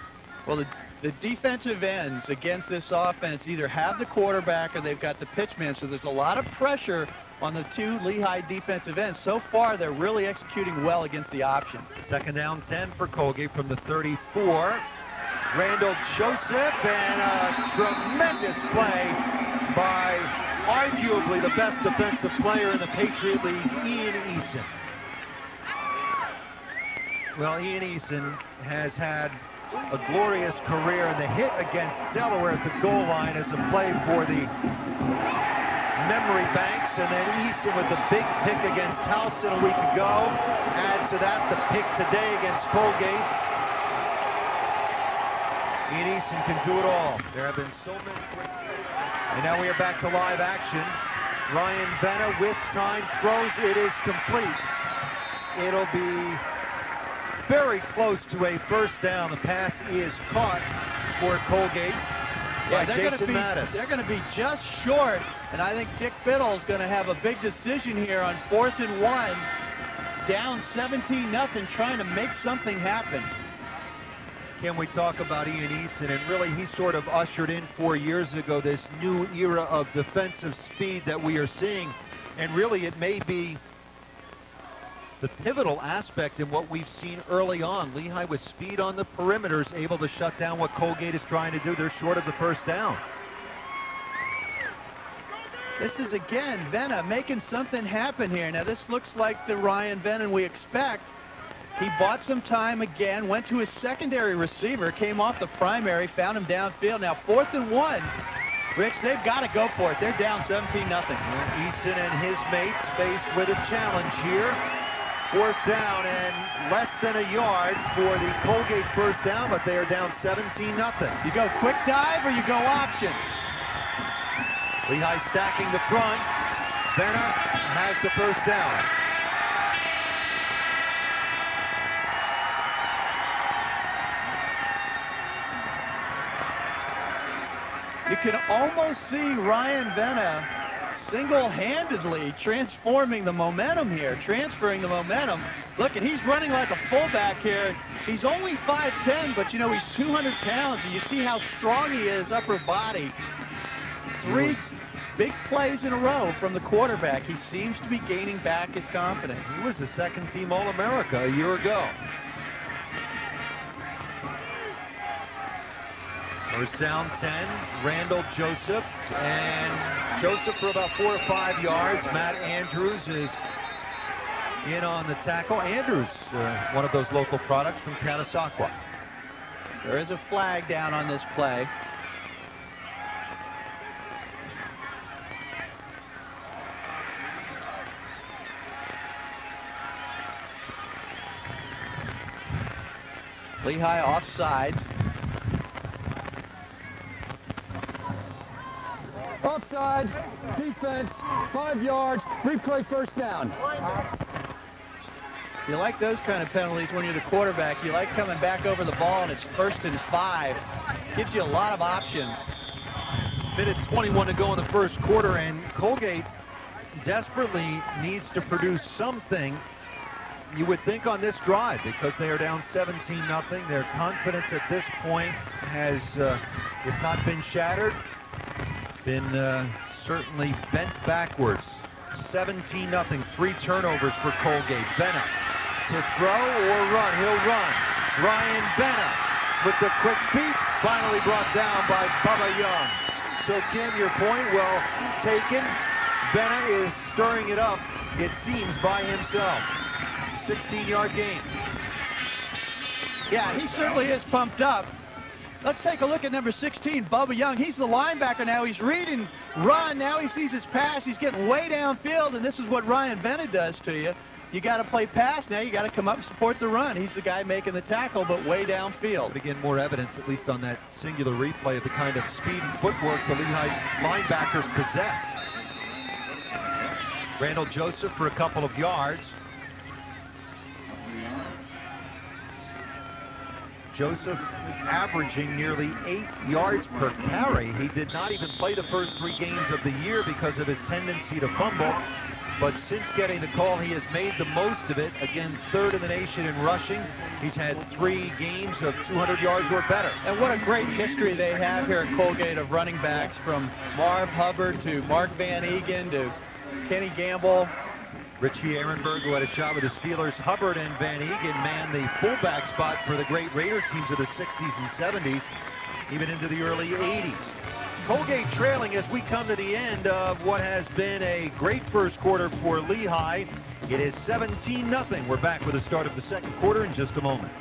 Well, the, the defensive ends against this offense either have the quarterback or they've got the pitchman, so there's a lot of pressure on the two Lehigh defensive ends. So far, they're really executing well against the option.
Second down 10 for Colgate from the 34. Randall Joseph and a tremendous play by arguably the best defensive player in the Patriot League, Ian Eason. Well, Ian Eason has had a glorious career, and the hit against Delaware at the goal line is a play for the memory banks, and then Eason with the big pick against Towson a week ago. Add to that the pick today against Colgate. Ian Eason can do it all. There have been so many great and now we are back to live action. Ryan Vena with time throws. It is complete. It'll be very close to a first down. The pass is caught for Colgate.
Yeah, they're going to be Mattis. they're going to be just short, and I think Dick Biddle is going to have a big decision here on fourth and one, down 17 nothing, trying to make something happen
can we talk about Ian Eason? And really, he sort of ushered in four years ago this new era of defensive speed that we are seeing. And really, it may be the pivotal aspect in what we've seen early on. Lehigh with speed on the perimeters, able to shut down what Colgate is trying to do. They're short of the first down.
This is, again, Vena making something happen here. Now, this looks like the Ryan Vena we expect. He bought some time again, went to his secondary receiver, came off the primary, found him downfield. Now fourth and one. Ricks, they've got to go for it. They're down 17 nothing.
Eason and his mates faced with a challenge here. Fourth down and less than a yard for the Colgate first down, but they are down 17 nothing.
You go quick dive or you go option?
Lehigh stacking the front. Vena has the first down.
You can almost see Ryan Vena single-handedly transforming the momentum here, transferring the momentum. Look, and he's running like a fullback here. He's only 5'10", but, you know, he's 200 pounds, and you see how strong he is, upper body. Three big plays in a row from the quarterback. He seems to be gaining back his confidence.
He was the second-team All-America a year ago. First down 10, Randall Joseph. And Joseph for about four or five yards. Matt Andrews is in on the tackle. Andrews, uh, one of those local products from Catasauqua.
There is a flag down on this play. Lehigh offsides.
Offside, defense, five yards, replay first down.
You like those kind of penalties when you're the quarterback. You like coming back over the ball and it's first and five. Gives you a lot of options.
Minute 21 to go in the first quarter and Colgate desperately needs to produce something you would think on this drive because they are down 17 nothing. Their confidence at this point has, uh, if not been shattered, been uh, certainly bent backwards. 17 nothing, three turnovers for Colgate. Vena to throw or run. He'll run. Ryan Vena with the quick beat, finally brought down by Bubba Young. So Kim, your point well taken. Vena is stirring it up, it seems, by himself. 16-yard gain.
Yeah, he certainly is pumped up. Let's take a look at number 16, Bubba Young. He's the linebacker now. He's reading run. Now he sees his pass. He's getting way downfield, and this is what Ryan Vena does to you. You got to play pass now. You got to come up and support the run. He's the guy making the tackle, but way downfield.
Again, more evidence, at least on that singular replay, of the kind of speed and footwork the Lehigh linebackers possess. Randall Joseph for a couple of yards. Joseph averaging nearly eight yards per carry. He did not even play the first three games of the year because of his tendency to fumble. But since getting the call, he has made the most of it. Again, third in the nation in rushing. He's had three games of 200 yards or better.
And what a great history they have here at Colgate of running backs from Marv Hubbard to Mark Van Eeghen to Kenny Gamble,
Richie Erenberg, who had a shot with the Steelers. Hubbard and Van Eeghen man the fullback spot for the great Raider teams of the 60s and 70s, even into the early 80s. Colgate trailing as we come to the end of what has been a great first quarter for Lehigh. It is 17-0. We're back with the start of the second quarter in just a moment.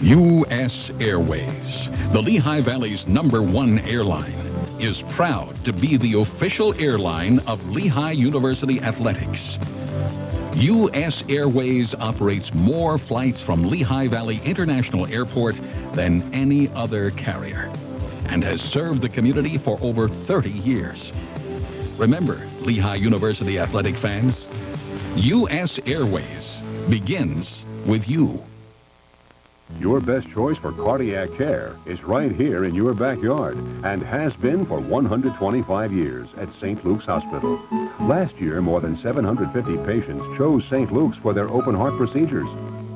U.S. Airways, the Lehigh Valley's number one airline is proud to be the official airline of Lehigh University Athletics. U.S. Airways operates more flights from Lehigh Valley International Airport than any other carrier and has served the community for over 30 years. Remember, Lehigh University athletic fans, U.S. Airways begins with you.
Your best choice for cardiac care is right here in your backyard and has been for 125 years at St. Luke's Hospital. Last year, more than 750 patients chose St. Luke's for their open heart procedures.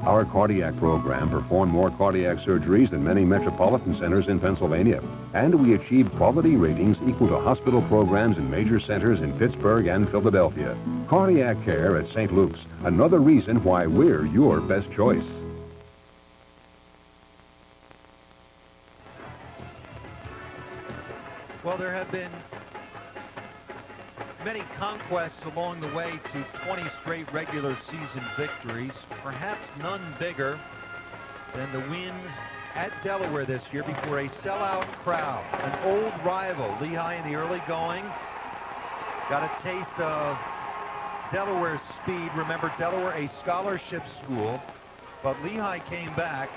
Our cardiac program performed more cardiac surgeries than many metropolitan centers in Pennsylvania, and we achieved quality ratings equal to hospital programs in major centers in Pittsburgh and Philadelphia. Cardiac care at St. Luke's, another reason why we're your best choice.
Well, there have been many conquests along the way to 20 straight regular season victories, perhaps none bigger than the win at Delaware this year before a sellout crowd. An old rival, Lehigh in the early going, got a taste of Delaware's speed. Remember, Delaware, a scholarship school, but Lehigh came back.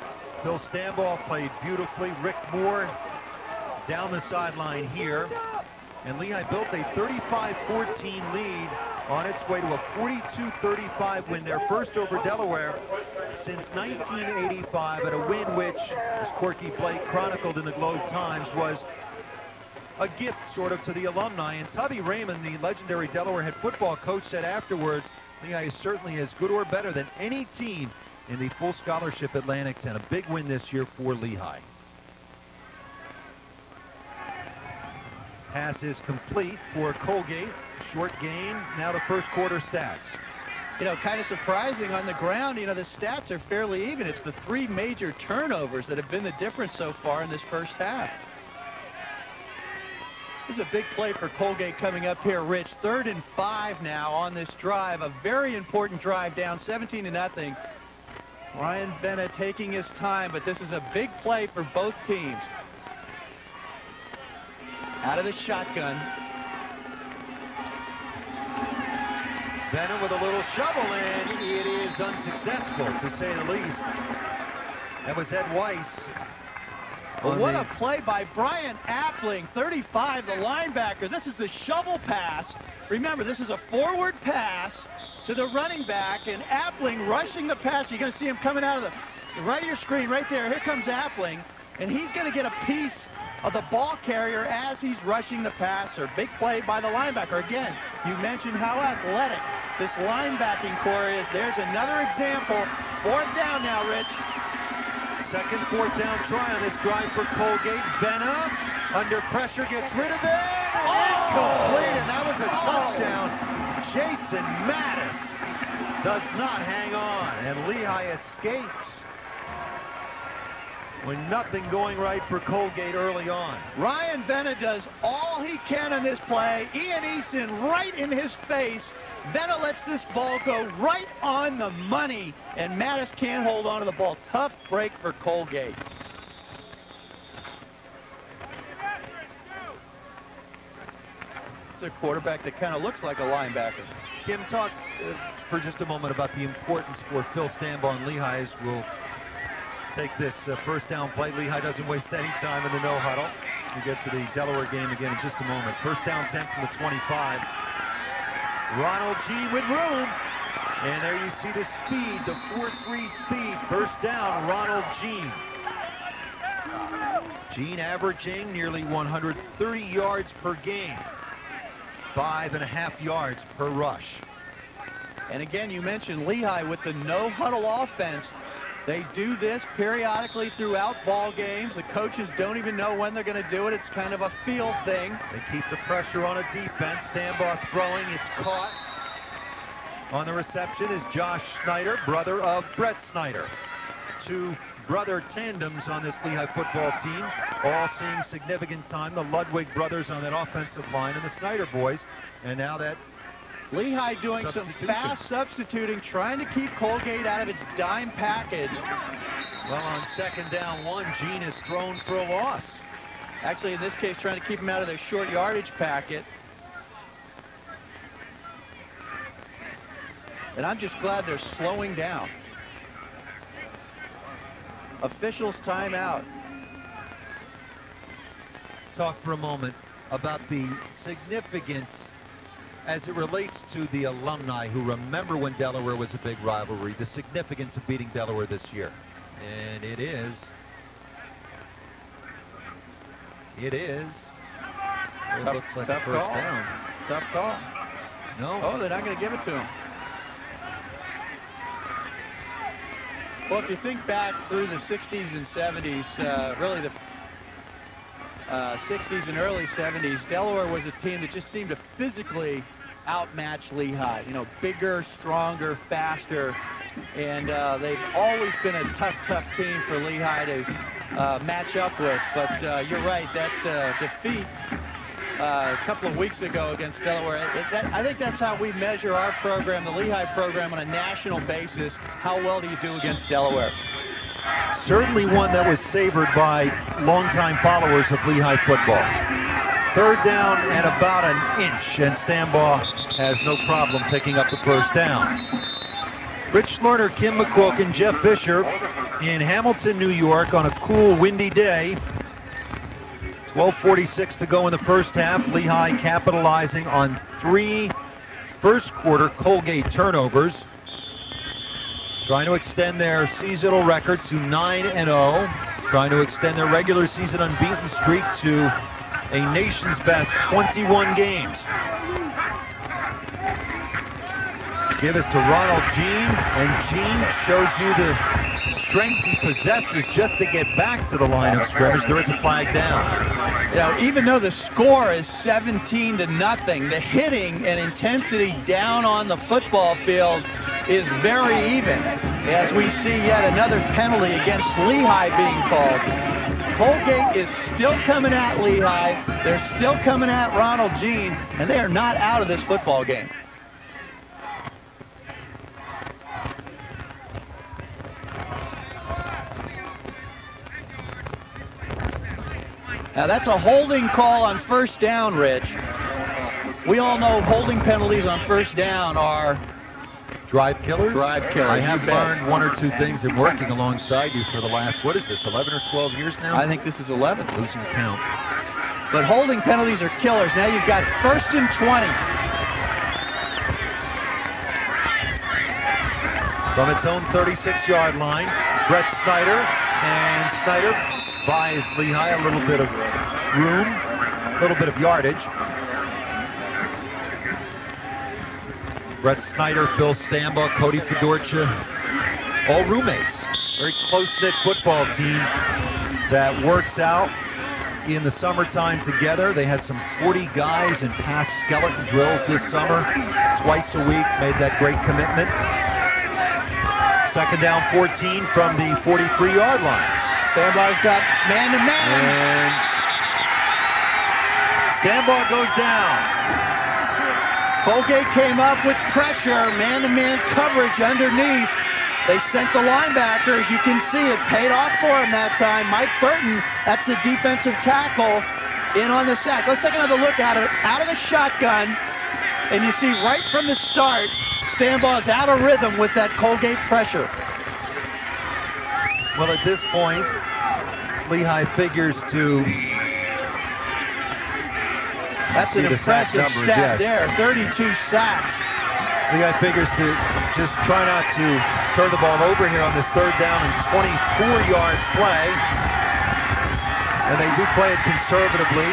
Phil Stambaugh played beautifully. Rick Moore down the sideline here. And Lehigh built a 35-14 lead on its way to a 42-35 win, their first over Delaware since 1985, and a win which, as Corky Blake chronicled in the Globe Times, was a gift sort of to the alumni. And Tubby Raymond, the legendary Delaware head football coach, said afterwards, Lehigh is certainly as good or better than any team in the full scholarship Atlantic 10. A big win this year for Lehigh. Pass is complete for Colgate. Short gain. Now the first quarter stats.
You know, kind of surprising on the ground. You know, the stats are fairly even. It's the three major turnovers that have been the difference so far in this first half. This is a big play for Colgate coming up here, Rich. Third and five now on this drive. A very important drive down 17 to nothing. Ryan Vena taking his time, but this is a big play for both teams out of the shotgun.
Vena with a little shovel, and it is unsuccessful, to say the least. That was Ed Weiss.
what the... a play by Brian Appling, 35, the linebacker. This is the shovel pass. Remember, this is a forward pass to the running back, and Appling rushing the pass. You're going to see him coming out of the right of your screen right there. Here comes Appling, and he's going to get a piece of the ball carrier as he's rushing the passer. Big play by the linebacker. Again, you mentioned how athletic this linebacking core is. There's another example. Fourth down now, Rich.
Second fourth down try on this drive for Colgate. Vena under pressure gets rid of it. Oh! Incomplete, and that was a oh! touchdown. Jason Mattis does not hang on, and Lehigh escapes with nothing going right for Colgate early on.
Ryan Vena does all he can on this play. Ian Eason right in his face. Vena lets this ball go right on the money, and Mattis can't hold on to the ball. Tough break for Colgate. It's a quarterback that kind of looks like a linebacker.
Kim, talk uh, for just a moment about the importance for Phil Stambaugh and Lehigh as we'll take this uh, first down play. Lehigh doesn't waste any time in the no huddle. We get to the Delaware game again in just a moment. First down 10 from the 25. Ronald Jean with room. And there you see the speed, the 4-3 speed. First down, Ronald Jean. Jean averaging nearly 130 yards per game. Five and a half yards per rush.
And again, you mentioned Lehigh with the no-huddle offense. They do this periodically throughout ball games. The coaches don't even know when they're going to do it. It's kind of a field thing.
They keep the pressure on a defense. Stambaugh throwing. It's caught. On the reception is Josh Snyder, brother of Brett Snyder. Two brother tandems on this Lehigh football team, all seeing significant time. The Ludwig brothers on that offensive line and the Snyder boys. And now that
Lehigh doing some fast substituting, trying to keep Colgate out of its dime package.
Well, on second down one, Jean is thrown for a loss.
Actually, in this case, trying to keep him out of their short yardage packet. And I'm just glad they're slowing down. Officials timeout.
Talk for a moment about the significance as it relates to the alumni who remember when Delaware was a big rivalry, the significance of beating Delaware this year. And it is, it is, it
tough,
looks like
tough
first
call.
down.
Tough call.
No.
Oh, they're not going to give it to him. Well, if you think back through the 60s and 70s, uh, really the uh, 60s and early 70s, Delaware was a team that just seemed to physically outmatch Lehigh. You know, bigger, stronger, faster, and uh, they've always been a tough, tough team for Lehigh to uh, match up with. But uh, you're right, that uh, defeat uh, a couple of weeks ago against Delaware, it, that, I think that's how we measure our program, the Lehigh program, on a national basis. How well do you do against Delaware?
Certainly one that was savored by longtime followers of Lehigh football. Third down and about an inch, and Stambaugh has no problem picking up the first down. Rich Lerner, Kim McQuilkin, and Jeff Fisher in Hamilton, New York on a cool, windy day. 12.46 to go in the first half. Lehigh capitalizing on three first quarter Colgate turnovers trying to extend their seasonal record to 9 and 0, trying to extend their regular season unbeaten streak to a nation's best 21 games. Give us to Ronald Jean, and Jean shows you the strength he possesses just to get back to the line of scrimmage. There is a flag down.
Know, even though the score is 17 to nothing, the hitting and intensity down on the football field is very even as we see yet another penalty against Lehigh being called. Colgate is still coming at Lehigh. They're still coming at Ronald Jean, and they are not out of this football game. Now that's a holding call on first down, Rich. We all know holding penalties on first down are
Drive killers?
Drive killers.
I have learned one or two things in working alongside you for the last, what is this, 11 or 12 years now?
I think this is 11.
Losing count.
But holding penalties are killers. Now you've got first and 20.
From its own 36-yard line, Brett Snyder And Snyder buys Lehigh a little bit of room, a little bit of yardage. Brett Snyder, Phil Stambaugh, Cody Fedorcha, all roommates. Very close-knit football team that works out in the summertime together. They had some 40 guys in past skeleton drills this summer, twice a week, made that great commitment. Second down 14 from the 43-yard line.
Stambaugh's got man-to-man.
Stambaugh goes down.
Colgate came up with pressure, man-to-man coverage underneath. They sent the linebacker, as you can see, it paid off for him that time. Mike Burton, that's the defensive tackle, in on the sack. Let's take another look at it. Out of the shotgun, and you see right from the start, Stambaugh's out of rhythm with that Colgate pressure.
Well, at this point, Lehigh figures to
That's an
See the sack
impressive
numbers,
stat
yes.
there, 32 sacks.
Lehigh figures to just try not to turn the ball over here on this third down and 24-yard play. And they do play it conservatively.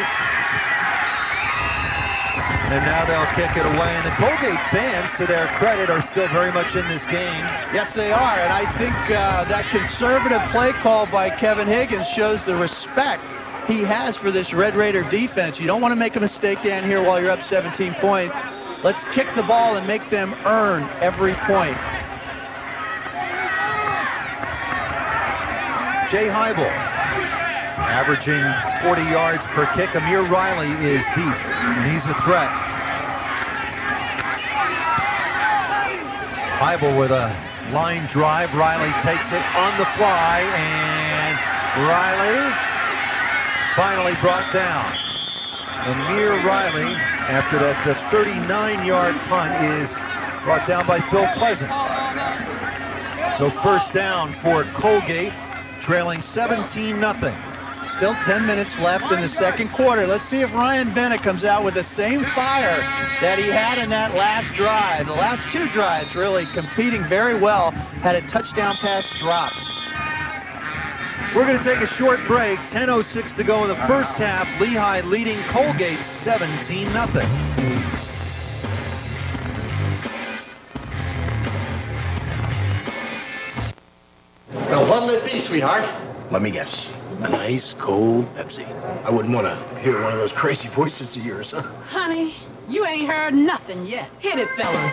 And now they'll kick it away. And the Colgate fans, to their credit, are still very much in this game.
Yes, they are, and I think uh, that conservative play call by Kevin Higgins shows the respect he has for this Red Raider defense. You don't want to make a mistake down here while you're up 17 points. Let's kick the ball and make them earn every point.
Jay Heibel, averaging 40 yards per kick. Amir Riley is deep, and he's a threat. Heibel with a line drive. Riley takes it on the fly, and Riley finally brought down. Amir Riley, after that 39-yard punt, is brought down by Phil Pleasant. So first down for Colgate, trailing 17-0.
Still 10 minutes left in the second quarter. Let's see if Ryan Vena comes out with the same fire that he had in that last drive. The last two drives really competing very well. Had a touchdown pass drop.
We're going to take a short break. 10.06 to go in the first half. Lehigh leading Colgate 17-0.
Well, what'll it be, sweetheart? Let me guess. A nice, cold Pepsi. I wouldn't want to hear one of those crazy voices of yours, huh?
Honey, you ain't heard nothing yet. Hit it, fellas.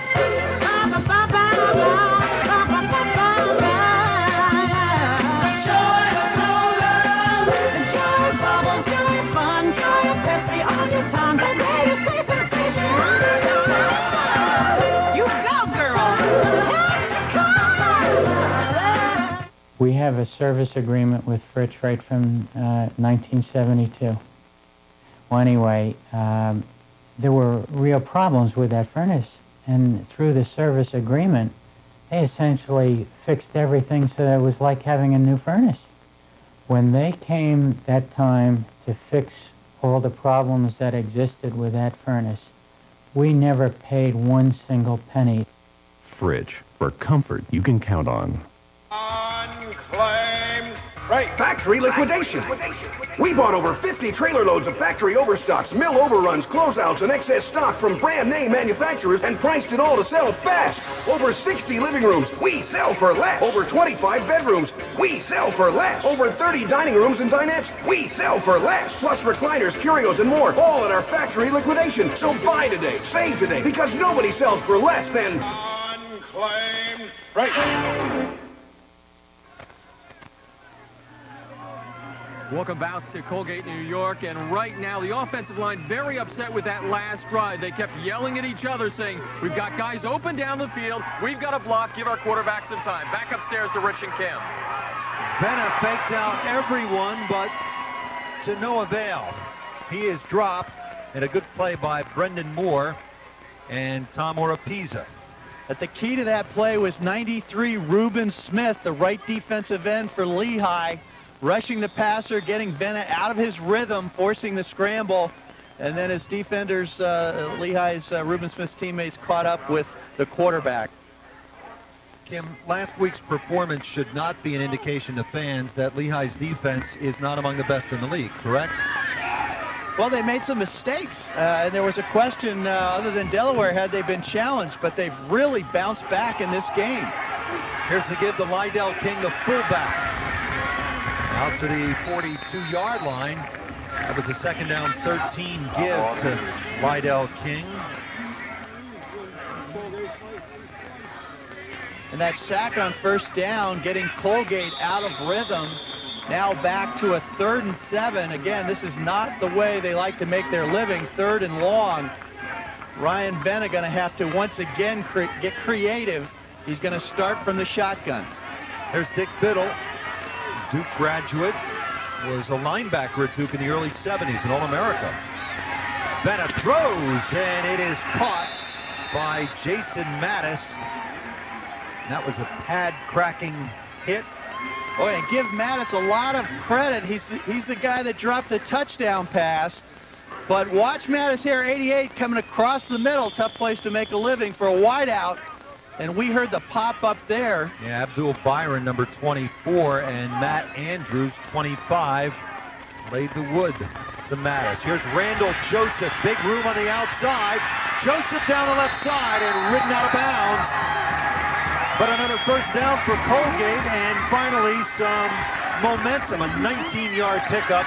Have a service agreement with Fritz right from uh, 1972. Well, anyway, um, there were real problems with that furnace, and through the service agreement, they essentially fixed everything so that it was like having a new furnace. When they came that time to fix all the problems that existed with that furnace, we never paid one single penny.
Fridge, for comfort you can count on.
Unclaimed Freight, factory liquidation. We bought over 50 trailer loads of factory overstocks, mill overruns, closeouts, and excess stock from brand name manufacturers and priced it all to sell fast. Over 60 living rooms, we sell for less. Over 25 bedrooms, we sell for less. Over 30 dining rooms and dinettes, we sell for less. Plus recliners, curios, and more, all at our factory liquidation. So buy today, save today, because nobody sells for less than... Unclaimed Freight. *laughs*
Welcome back to Colgate, New York, and right now the offensive line very upset with that last drive. They kept yelling at each other saying, we've got guys open down the field, we've got a block, give our quarterback some time. Back upstairs to Rich and Kim.
Vena faked out everyone, but to no avail. He is dropped, and a good play by Brendan Moore and Tom Oropeza.
But the key to that play was 93 Reuben Smith, the right defensive end for Lehigh, rushing the passer, getting Vena out of his rhythm, forcing the scramble. And then his defenders, uh, Lehigh's uh, Reuben Smith's teammates caught up with the quarterback.
Kim, last week's performance should not be an indication to fans that Lehigh's defense is not among the best in the league, correct?
Well, they made some mistakes, uh, and there was a question, uh, other than Delaware, had they been challenged, but they've really bounced back in this game.
Here's the give to Lydell King, the fullback. Out to the 42-yard line. That was a second down 13 give to Lydell King.
And that sack on first down, getting Colgate out of rhythm. Now back to a third and seven. Again, this is not the way they like to make their living. Third and long. Ryan Vena going to have to once again cre get creative. He's going to start from the shotgun.
There's Dick Biddle, Duke graduate, was a linebacker at Duke in the early 70s, an All-America. Vena throws, and it is caught by Jason Mattis. That was a pad-cracking hit.
Oh, and give Mattis a lot of credit. He's the, he's the guy that dropped the touchdown pass. But watch Mattis here, 88, coming across the middle. Tough place to make a living for a wideout. And we heard the pop up there.
Yeah, Abdul Byron, number 24, and Matt Andrews, 25, laid the wood to Mattis. Here's Randall Joseph, big room on the outside. Joseph down the left side and ridden out of bounds. But another first down for Colgate, and finally some momentum, a 19-yard pickup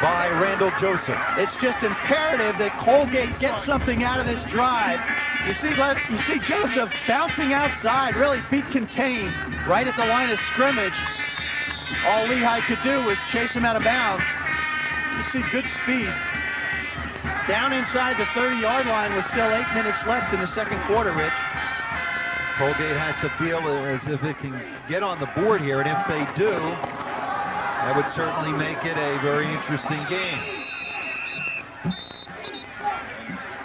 by Randall Joseph.
It's just imperative that Colgate get something out of this drive. You see, you see Joseph bouncing outside, really feet contained, right at the line of scrimmage. All Lehigh could do was chase him out of bounds. You see good speed. Down inside the 30-yard line with still eight minutes left in the second quarter, Rich.
Colgate has to feel as if it can get on the board here, and if they do, that would certainly make it a very interesting game.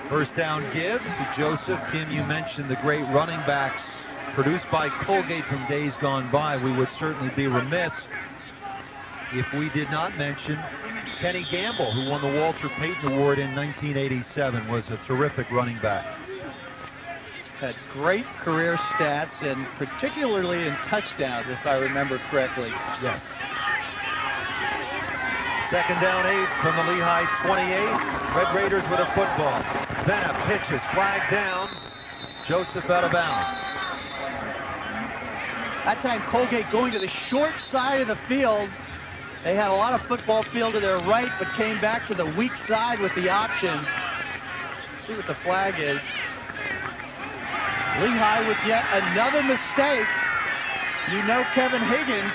First down give to Joseph. Kim, you mentioned the great running backs produced by Colgate from days gone by. We would certainly be remiss if we did not mention Kenny Gamble, who won the Walter Payton Award in 1987, was a terrific running back.
Had great career stats, and particularly in touchdowns, if I remember correctly.
Yes. Second down eight from the Lehigh 28. Red Raiders with a football. Vena pitches, flag down. Joseph out of bounds.
That time Colgate going to the short side of the field. They had a lot of football field to their right, but came back to the weak side with the option. Let's see what the flag is. Lehigh with yet another mistake. You know Kevin Higgins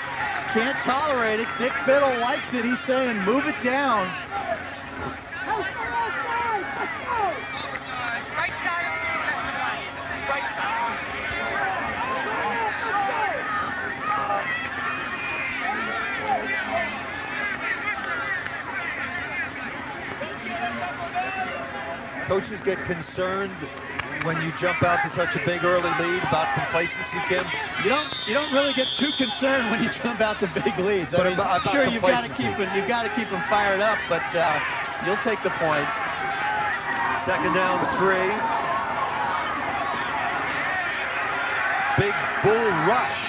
can't tolerate it. Dick Biddle likes it. He's saying move it down.
Coaches get concerned when you jump out to such a big early lead about complacency, Kim?
You don't you don't really get too concerned *laughs* when you jump out to big leads.
But
I mean,
about,
I'm sure you've got to keep them you've got to keep them fired up, but uh, you'll take the points.
Second down three. Big bull rush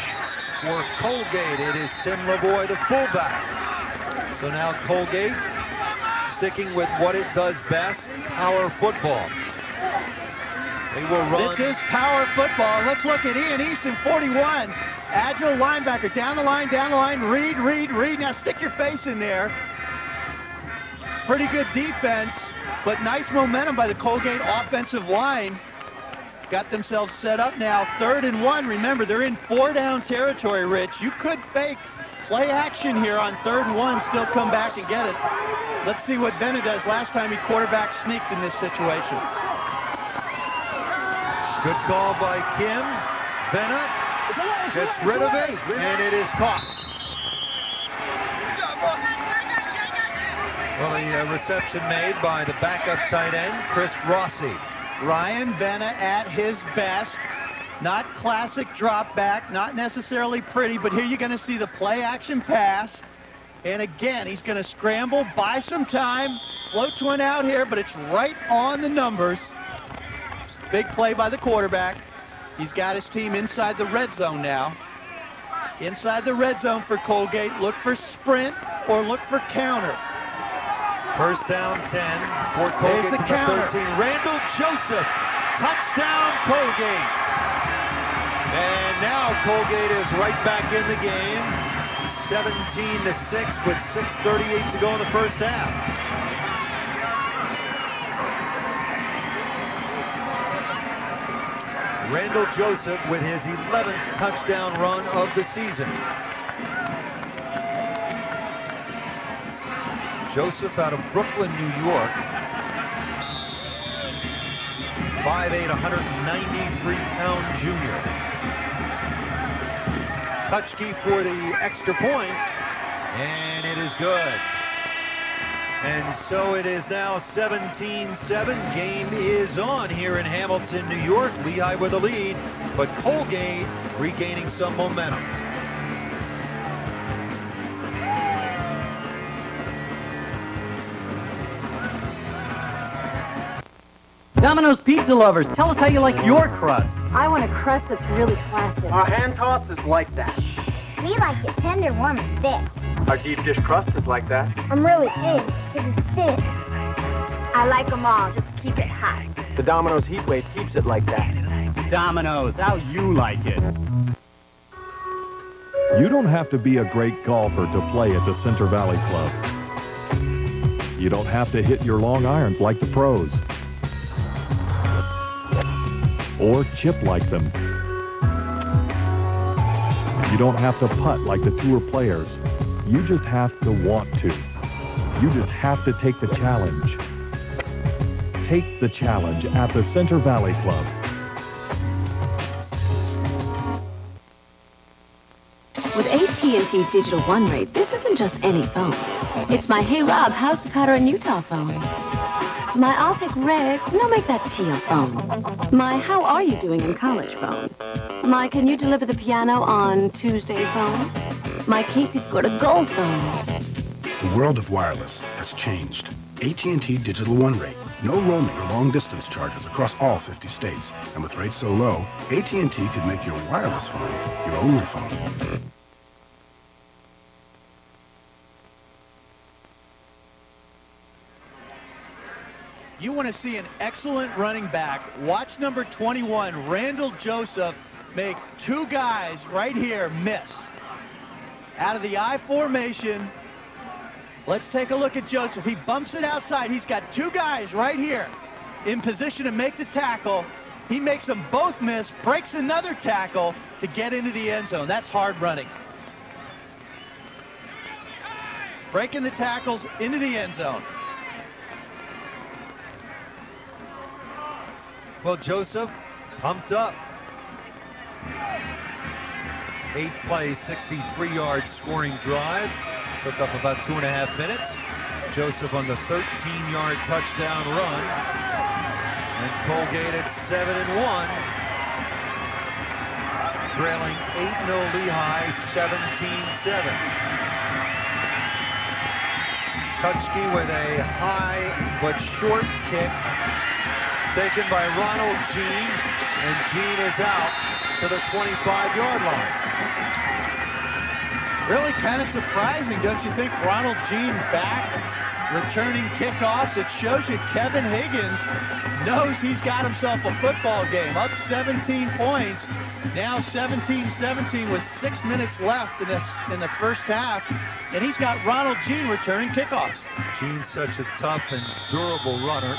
for Colgate. It is Tim Lavoie, the fullback. So now Colgate sticking with what it does best, power football. They will run.
This is power football. Let's look at Ian Eason, 41. Agile linebacker. Down the line, down the line. Read, read, read. Now stick your face in there. Pretty good defense, but nice momentum by the Colgate offensive line. Got themselves set up now. Third and one. Remember, they're in four down territory, Rich. You could fake play action here on third and one, still come back and get it. Let's see what Vena does. Last time he quarterback sneaked in this situation.
Good call by Kim. Vena gets rid of it, and it is caught. Well, the uh, reception made by the backup tight end, Chris Rossi.
Ryan Vena at his best. Not classic drop back, not necessarily pretty, but here you're going to see the play action pass. And again, he's going to scramble, buy some time, floats one out here, but it's right on the numbers. Big play by the quarterback. He's got his team inside the red zone now. Inside the red zone for Colgate. Look for sprint or look for counter.
First down 10 for Colgate
the
from
counter.
13. Randall Joseph, touchdown Colgate. And now Colgate is right back in the game. 17 to 6 with 6.38 to go in the first half. Randall Joseph with his 11th touchdown run of the season. Joseph out of Brooklyn, New York. 5'8", 193-pound junior. Kutchke for the extra point, and it is good. And so it is now 17-7. Game is on here in Hamilton, New York. Lehigh with a lead, but Colgate regaining some momentum.
Domino's Pizza Lovers, tell us how you like your crust.
I want a crust that's really classic.
Our hand toss is like that.
We like it tender, warm, and thick.
Our deep dish crust is like that.
I'm really thin, so it's thick. I like them all, just keep it hot.
The Domino's heat wave keeps it like that. Domino's, how you like it.
You don't have to be a great golfer to play at the Center Valley Club. You don't have to hit your long irons like the pros. Or chip like them. You don't have to putt like the tour players. You just have to want to. You just have to take the challenge. Take the challenge at the Center Valley Club.
With AT&T Digital One Rate, this isn't just any phone. It's my Hey Rob, how's the powder in Utah phone? My I'll take red, no make that teal phone. My how are you doing in college phone? My can you deliver the piano on Tuesday phone? My Casey scored a gold phone.
The world of wireless has changed. AT&T Digital One Rate. No roaming or long distance charges across all 50 states. And with rates so low, AT&T could make your wireless phone your only phone.
You want to see an excellent running back. Watch number 21, Randall Joseph, make two guys right here miss. Out of the I formation, let's take a look at Joseph. He bumps it outside. He's got two guys right here in position to make the tackle. He makes them both miss, breaks another tackle to get into the end zone. That's hard running. Breaking the tackles into the end zone.
Well, Joseph, pumped up. Eight plays, 63-yard scoring drive. Took up about two and a half minutes. Joseph on the 13-yard touchdown run. And Colgate at 7 and 1. Trailing 8-0 Lehigh, 17-7. Kutchke with a high but short kick taken by Ronald Jean, and Jean is out to the 25-yard line.
Really kind of surprising, don't you think? Ronald Jean back, returning kickoffs. It shows you Kevin Higgins knows he's got himself a football game. Up 17 points. Now 17-17 with six minutes left in, this, in the first half. And he's got Ronald Jean returning kickoffs.
Jean's such a tough and durable runner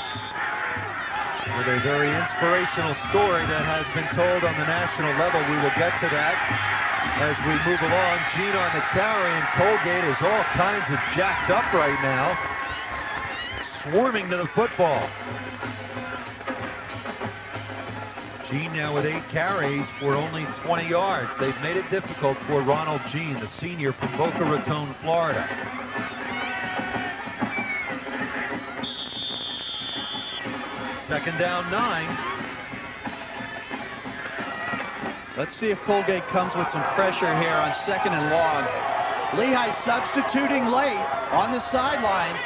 with a very inspirational story that has been told on the national level. We will get to that as we move along. Jean on the carry, and Colgate is all kinds of jacked up right now, swarming to the football. Jean now with eight carries for only 20 yards. They've made it difficult for Ronald Jean, the senior from Boca Raton, Florida. Second down nine.
Let's see if Colgate comes with some pressure here on second and long. Lehigh substituting late on the sidelines.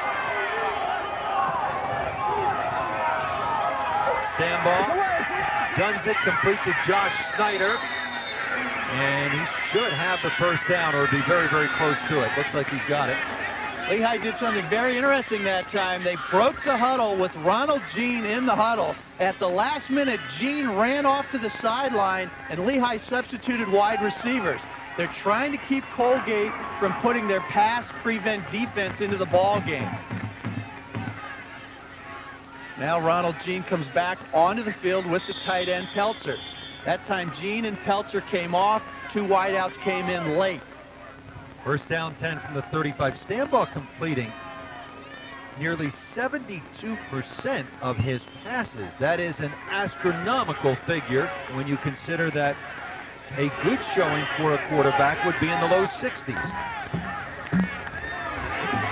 Stambaugh. Guns it complete to Josh Snyder. And he should have the first down or be very, very close to it. Looks like he's got it.
Lehigh did something very interesting that time. They broke the huddle with Ronald Jean in the huddle. At the last minute, Jean ran off to the sideline, and Lehigh substituted wide receivers. They're trying to keep Colgate from putting their pass prevent defense into the ball game. Now Ronald Jean comes back onto the field with the tight end Peltzer. That time Jean and Peltzer came off. Two wideouts came in late.
First down 10 from the 35. Stambaugh completing nearly 72% of his passes. That is an astronomical figure when you consider that a good showing for a quarterback would be in the low 60s.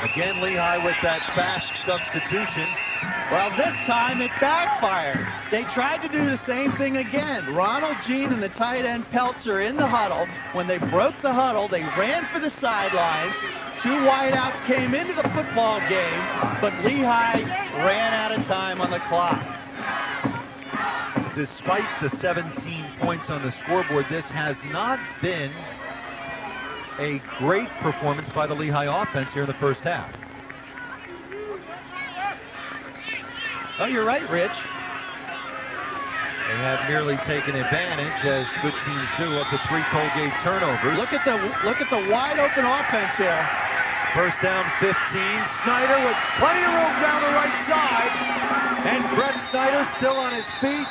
Again, Lehigh with that fast substitution.
Well, this time it backfired. They tried to do the same thing again. Ronald Jean and the tight end Peltzer in the huddle. When they broke the huddle, they ran for the sidelines. Two wideouts came into the football game, but Lehigh ran out of time on the clock.
Despite the 17 points on the scoreboard, this has not been a great performance by the Lehigh offense here in the first half.
Oh, you're right, Rich.
They have merely taken advantage, as good teams do, of the three Colgate turnovers.
Look at the look at the wide open offense here.
First down 15. Snyder with plenty of room down the right side. And Brett Snyder still on his feet.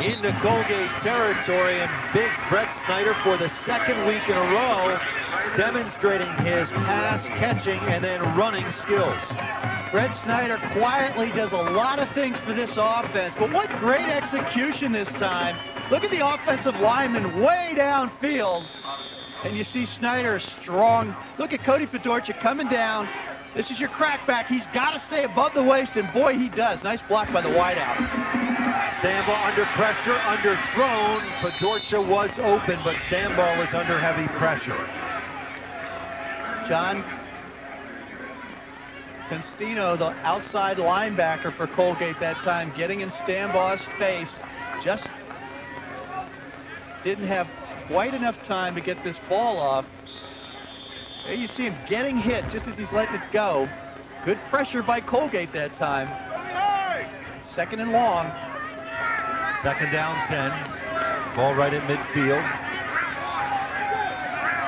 Into Colgate territory. And big Brett Snyder for the second week in a row demonstrating his pass catching and then running skills.
Brett Snyder quietly does a lot of things for this offense, but what great execution this time. Look at the offensive lineman way downfield, and you see Snyder strong. Look at Cody Fedorcha coming down. This is your crackback. He's got to stay above the waist, and boy, he does. Nice block by the wideout.
Stambaugh under pressure, underthrown. Fedorcha was open, but Stambaugh was under heavy pressure.
John Constino, the outside linebacker for Colgate that time, getting in Stambaugh's face. Just didn't have quite enough time to get this ball off. There you see him getting hit just as he's letting it go. Good pressure by Colgate that time. Second and long.
Second down 10. Ball right at midfield.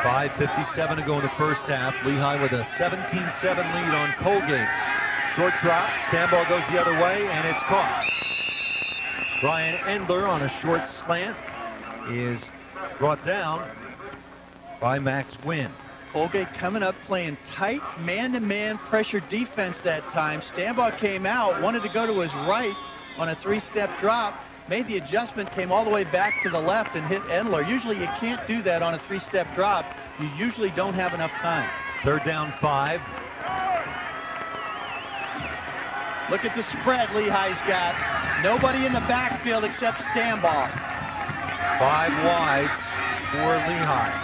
5.57 to go in the first half. Lehigh with a 17-7 lead on Colgate. Short drop. Stambaugh goes the other way, and it's caught. Brian Endler on a short slant is brought down by Max Wynn.
Colgate coming up playing tight man-to-man -man pressure defense that time. Stambaugh came out, wanted to go to his right on a three-step drop, made the adjustment, came all the way back to the left and hit Endler. Usually you can't do that on a three-step drop. You usually don't have enough time.
Third down five.
Look at the spread Lehigh's got. Nobody in the backfield except Stambaugh.
Five wides for Lehigh.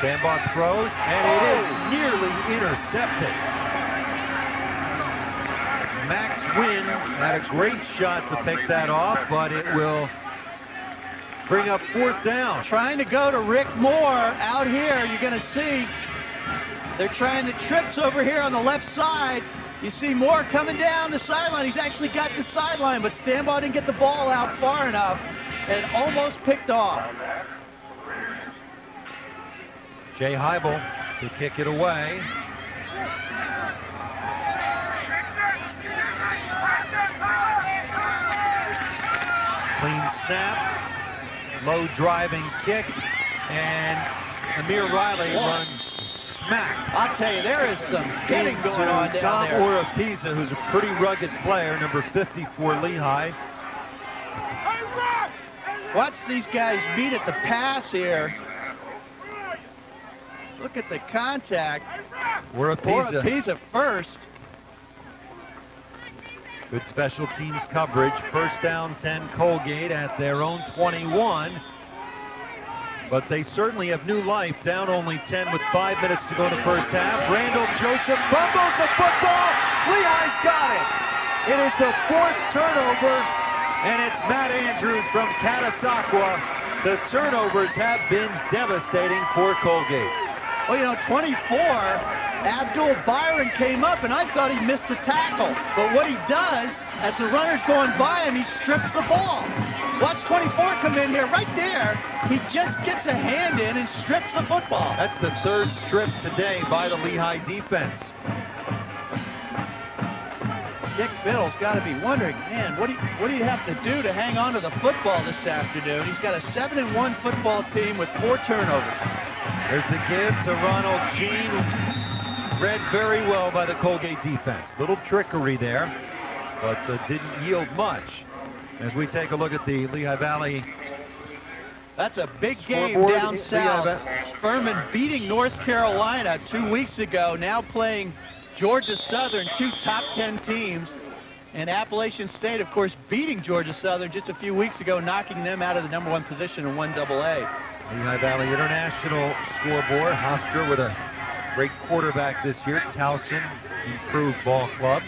Stambaugh throws, and it is nearly intercepted. Max Wynn had a great shot to pick that off, but it will bring up fourth down.
Trying to go to Rick Moore out here. You're going to see they're trying the trips over here on the left side. You see Moore coming down the sideline. He's actually got the sideline, but Stambaugh didn't get the ball out far enough and almost picked off.
Jay Heibel to kick it away. Clean snap, low driving kick, and Amir Riley runs smack.
I'll tell you, there is some getting going on down
Tom
there.
Oropeza, who's a pretty rugged player, number 50 for Lehigh.
Watch these guys meet at the pass here. Look at the contact.
Oropeza.
Oropeza first.
Good special teams coverage. First down 10 Colgate at their own 21. But they certainly have new life. Down only 10 with five minutes to go in the first half. Randall Joseph fumbles the football. Lehigh's got it. It is the fourth turnover And it's Matt Andrews from Catasauqua. The turnovers have been devastating for Colgate.
Well, you know, 24, Abdul Byron came up, and I thought he missed the tackle. But what he does, as the runner's going by him, he strips the ball. Watch 24 come in here. Right there, he just gets a hand in and strips the football.
That's the third strip today by the Lehigh defense.
Dick Biddle's got to be wondering, man, what do, you, what do you have to do to hang on to the football this afternoon? He's got a 7-1 football team with four turnovers.
There's the give to Ronald Jean, read very well by the Colgate defense. Little trickery there, but uh, didn't yield much. As we take a look at the Lehigh Valley
That's a big game
Scoreboard,
down south. Furman beating North Carolina two weeks ago, now playing Georgia Southern, two top 10 teams. And Appalachian State, of course, beating Georgia Southern just a few weeks ago, knocking them out of the number one position in 1AA.
Lehigh Valley International scoreboard. Hofstra with a great quarterback this year. Towson, improved ball club.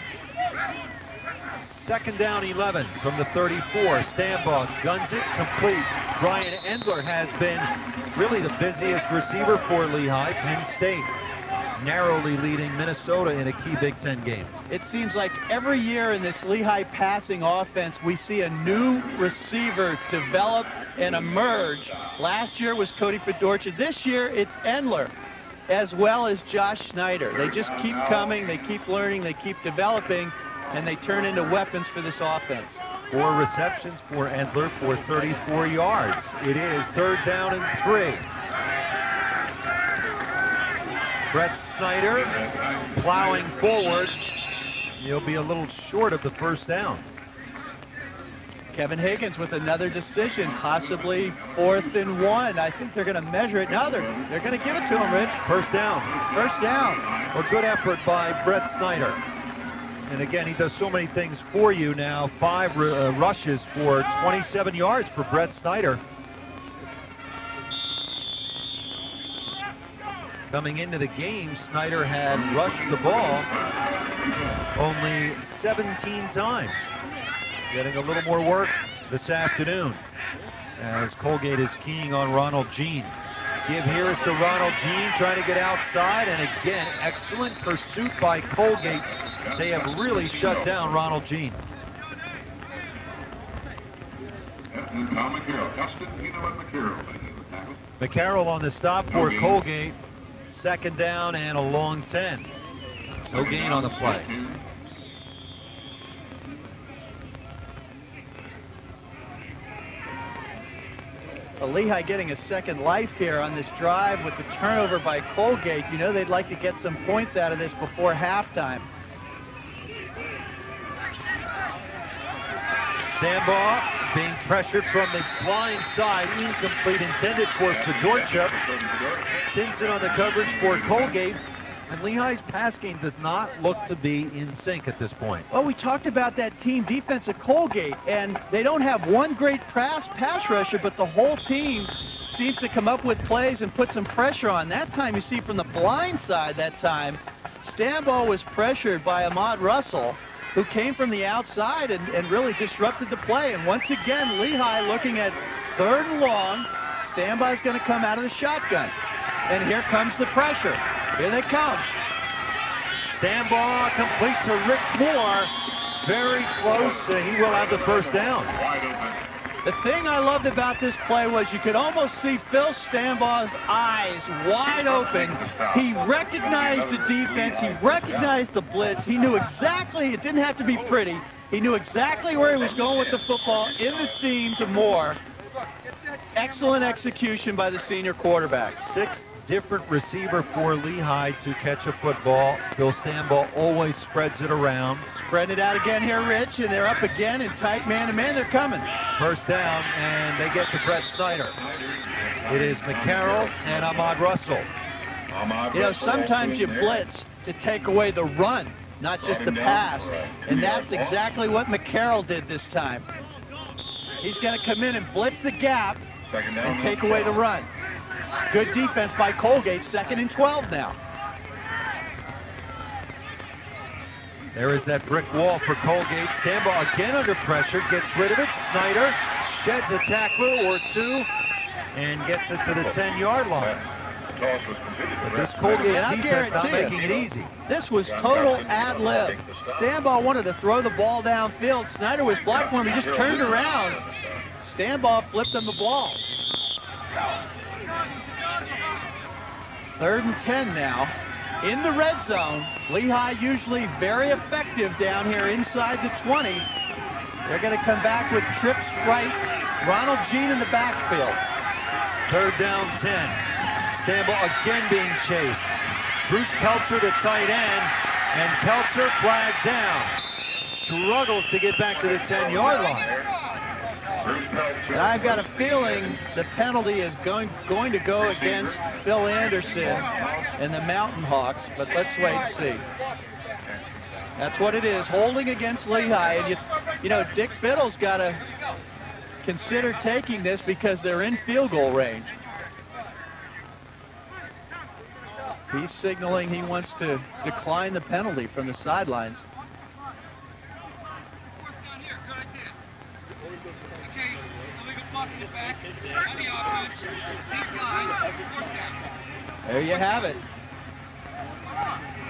Second down 11 from the 34. Stambaugh guns it complete. Brian Endler has been really the busiest receiver for Lehigh. Penn State narrowly leading Minnesota in a key Big Ten game.
It seems like every year in this Lehigh passing offense, we see a new receiver develop and emerge. Last year was Cody Fedorcha. This year, it's Endler, as well as Josh Snyder. They just keep coming, they keep learning, they keep developing, and they turn into weapons for this offense.
Four receptions for Endler for 34 yards. It is third down and three. Brett Snyder plowing forward. He'll be a little short of the first down.
Kevin Higgins with another decision, possibly fourth and one. I think they're going to measure it. Now they're, they're going to give it to him, Rich.
First down.
First down.
A good effort by Brett Snyder. And again, he does so many things for you now. Five uh, rushes for 27 yards for Brett Snyder. Coming into the game, Snyder had rushed the ball only 17 times. Getting a little more work this afternoon as Colgate is keying on Ronald Jean. Give here is to Ronald Jean trying to get outside, and again, excellent pursuit by Colgate. They have really shut down Ronald Jean.
McCarroll. Justin Pino and McCarroll making the tackle.
McCarroll on the stop for Colgate. Second down and a long 10. No gain on the play.
Well, Lehigh getting a second life here on this drive with the turnover by Colgate. You know they'd like to get some points out of this before halftime.
Stambaugh being pressured from the blind side. Incomplete intended for Fedorcha. Simpson on the coverage for Colgate. And Lehigh's pass game does not look to be in sync at this point.
Well, we talked about that team defense at Colgate, and they don't have one great pass, pass rusher, but the whole team seems to come up with plays and put some pressure on. That time, you see from the blind side that time, Stambaugh was pressured by Ahmad Russell, who came from the outside and, and really disrupted the play. And once again, Lehigh looking at third and long. Stambaugh's going to come out of the shotgun. And here comes the pressure. Here they come.
Stambaugh complete to Rick Moore. Very close. Uh, he will have the first down.
The thing I loved about this play was you could almost see Phil Stambaugh's eyes wide open. He recognized the defense. He recognized the blitz. He knew exactly, it didn't have to be pretty. He knew exactly where he was going with the football in the seam to Moore. Excellent execution by the senior quarterback.
Six different receiver for Lehigh to catch a football. Phil Stambaugh always spreads it around.
Spread it out again here, Rich, and they're up again in tight man-to-man. They're coming.
First down, and they get to Brett Snyder. It is McCarroll and Ahmad Russell.
You know, sometimes you blitz to take away the run, not just the pass. And that's exactly what McCarroll did this time. He's going to come in and blitz the gap and take away the run. Good defense by Colgate, second and 12 now.
There is that brick wall for Colgate. Stambaugh again under pressure, gets rid of it. Snyder sheds a tackler or two and gets it to the 10-yard line. But this Colgate
And
defense not making it easy.
This was total ad lib. Stambaugh wanted to throw the ball downfield. Snyder was blocked for him. He just turned around. Stambaugh flipped him the ball. Third and 10 now. In the red zone, Lehigh usually very effective down here inside the 20. They're going to come back with trips right. Ronald Jean in the backfield.
Third down 10. Stambaugh again being chased. Bruce Peltzer, the tight end, and Peltzer flagged down. Struggles to get back to the 10-yard line.
And I've got a feeling the penalty is going going to go against Phil Anderson and the Mountain Hawks, but let's wait and see. That's what it is, holding against Lehigh. And you, you know, Dick Biddle's got to consider taking this because they're in field goal range. He's signaling he wants to decline the penalty from the sidelines. There you have it.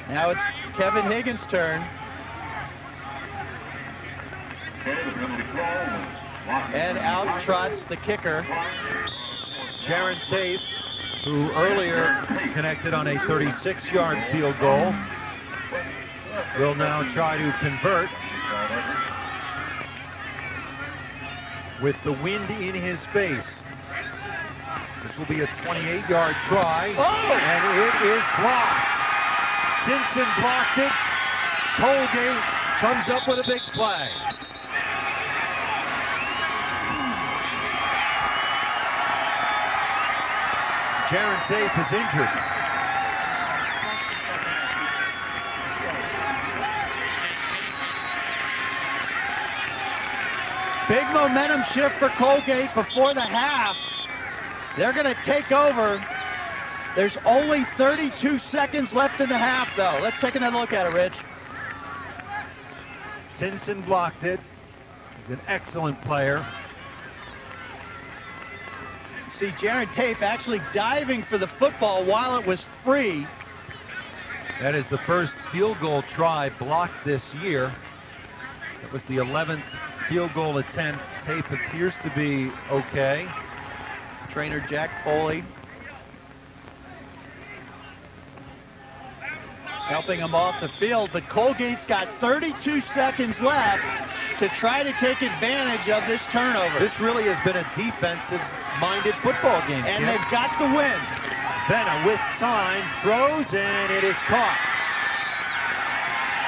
Now it's Kevin Higgins' turn. And out trots the kicker.
Jaron Tate, who earlier connected on a 36-yard field goal, will now try to convert with the wind in his face. This will be a 28-yard try,
Oh!
and it is blocked. Simpson blocked it. Colgate comes up with a big play. Jaron Tate is injured.
Big momentum shift for Colgate before the half. They're going to take over. There's only 32 seconds left in the half, though. Let's take another look at it, Rich.
Simpson blocked it. He's an excellent player.
See Jaron Tate actually diving for the football while it was free.
That is the first field goal try blocked this year. That was the 11th field goal attempt. Tate appears to be okay.
Trainer Jack Foley helping him off the field, but Colgate's got 32 seconds left to try to take advantage of this turnover.
This really has been a defensive-minded football game.
And they've got the win.
Vena with time throws and it is caught.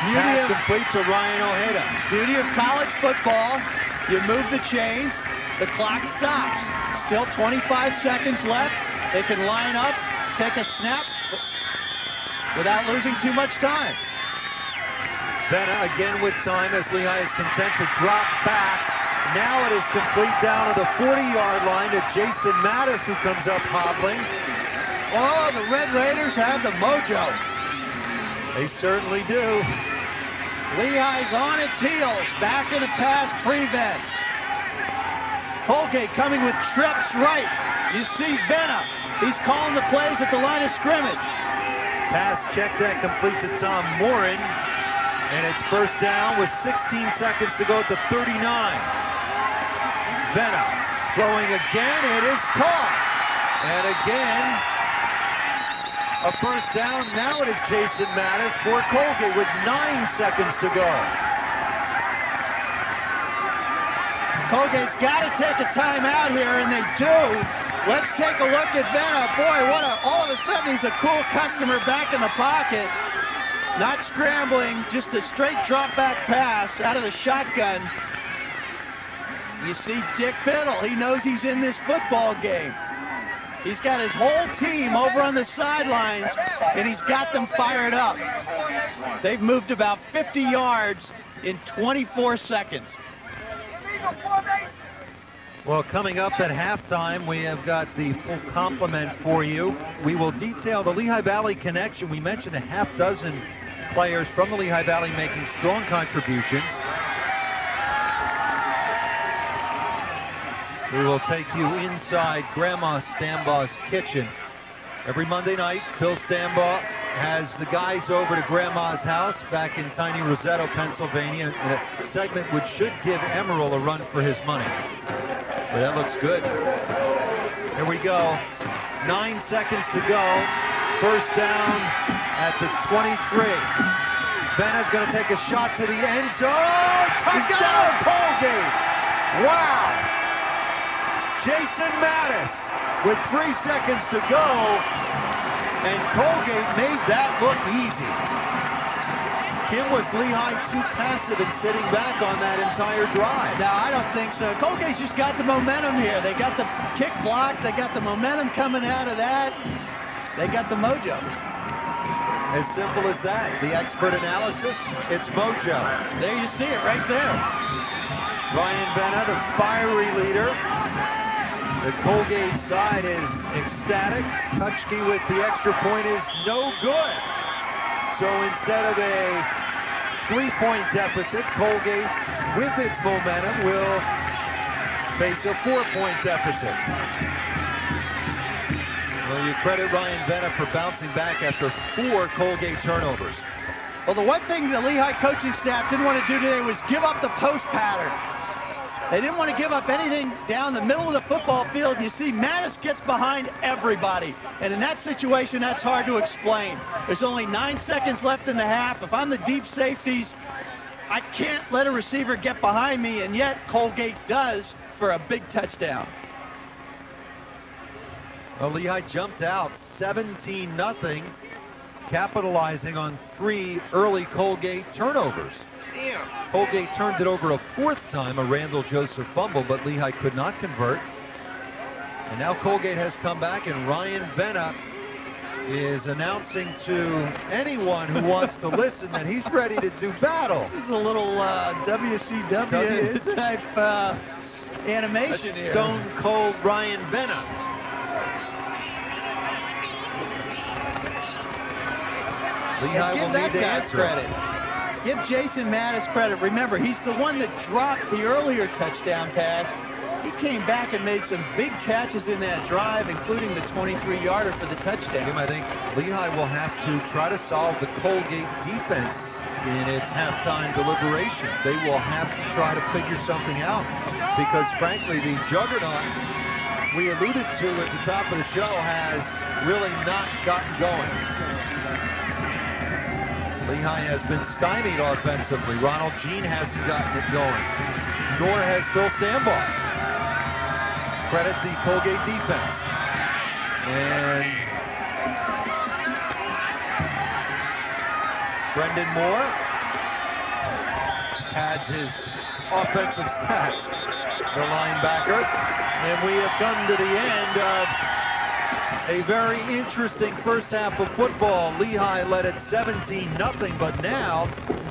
Beauty
Pass
of,
complete to Ryan Ojeda.
beauty of college football, you move the chains, the clock stops. Still 25 seconds left. They can line up, take a snap without losing too much time.
Vena again with time as Lehigh is content to drop back. Now it is complete down to the 40-yard line to Jason Mattis who comes up hobbling.
Oh, the Red Raiders have the mojo.
They certainly do.
Lehigh's on its heels, back in the pass prevent. Colgate coming with trips right. You see Vena. He's calling the plays at the line of scrimmage.
Pass check that complete to Tom Morin. And it's first down with 16 seconds to go at the 39. Vena throwing again. It is caught. And again, a first down. Now it is Jason Mattis for Colgate with nine seconds to go.
Colgate's got to take a timeout here, and they do. Let's take a look at Vena. Oh, boy, what a, all of a sudden he's a cool customer back in the pocket. Not scrambling, just a straight drop back pass out of the shotgun. You see Dick Biddle, he knows he's in this football game. He's got his whole team over on the sidelines, and he's got them fired up. They've moved about 50 yards in 24 seconds.
Well, coming up at halftime, we have got the full complement for you. We will detail the Lehigh Valley connection. We mentioned a half dozen players from the Lehigh Valley making strong contributions. We will take you inside Grandma Stambaugh's kitchen. Every Monday night, Phil Stambaugh has the guys over to Grandma's house back in tiny Roseto, Pennsylvania, in a segment which should give Emeril a run for his money. But that looks good. Here we go. Nine seconds to go. First down at the 23. Vena's going to take a shot to the end zone. Touchdown, Colgate. Wow. Jason Mattis with three seconds to go. And Colgate made that look easy. Kim was Lehigh too passive and sitting back on that entire drive.
No, I don't think so. Colgate's just got the momentum here. They got the kick block. They got the momentum coming out of that. They got the mojo.
As simple as that. The expert analysis, it's mojo.
There you see it right there.
Ryan Vena, the fiery leader. The Colgate side is ecstatic. Kutchke with the extra point is no good. So instead of a three-point deficit, Colgate, with its momentum, will face a four-point deficit. Well, you credit Ryan Vena for bouncing back after four Colgate turnovers.
Well, the one thing the Lehigh coaching staff didn't want to do today was give up the post pattern. They didn't want to give up anything down the middle of the football field. You see, Mattis gets behind everybody. And in that situation, that's hard to explain. There's only nine seconds left in the half. If I'm the deep safeties, I can't let a receiver get behind me, and yet Colgate does for a big touchdown.
Well, Lehigh jumped out 17-0, capitalizing on three early Colgate turnovers. Colgate turned it over a fourth time, a Randall Joseph fumble, but Lehigh could not convert. And now Colgate has come back, and Ryan Vena is announcing to anyone who wants to listen that he's ready to do battle.
This is a little uh, WCW
W-
type uh, animation
That's
here.
Stone Cold Ryan Vena. Lehigh will need to answer.
credit. Give Jason Mattis credit. Remember, he's the one that dropped the earlier touchdown pass. He came back and made some big catches in that drive, including the 23-yarder for the touchdown.
Jim, I think Lehigh will have to try to solve the Colgate defense in its halftime deliberations. They will have to try to figure something out because, frankly, the juggernaut we alluded to at the top of the show has really not gotten going. Lehigh has been stymied offensively. Ronald Jean hasn't gotten it going. Nor has Phil Stambaugh. Credit the Colgate defense. And Brendan Moore adds his offensive stats. The linebacker. And we have come to the end of a very interesting first half of football. Lehigh led at 17-0, but now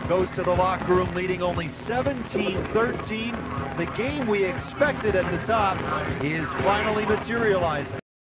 goes to the locker room leading only 17-13. The game we expected at the top is finally materializing.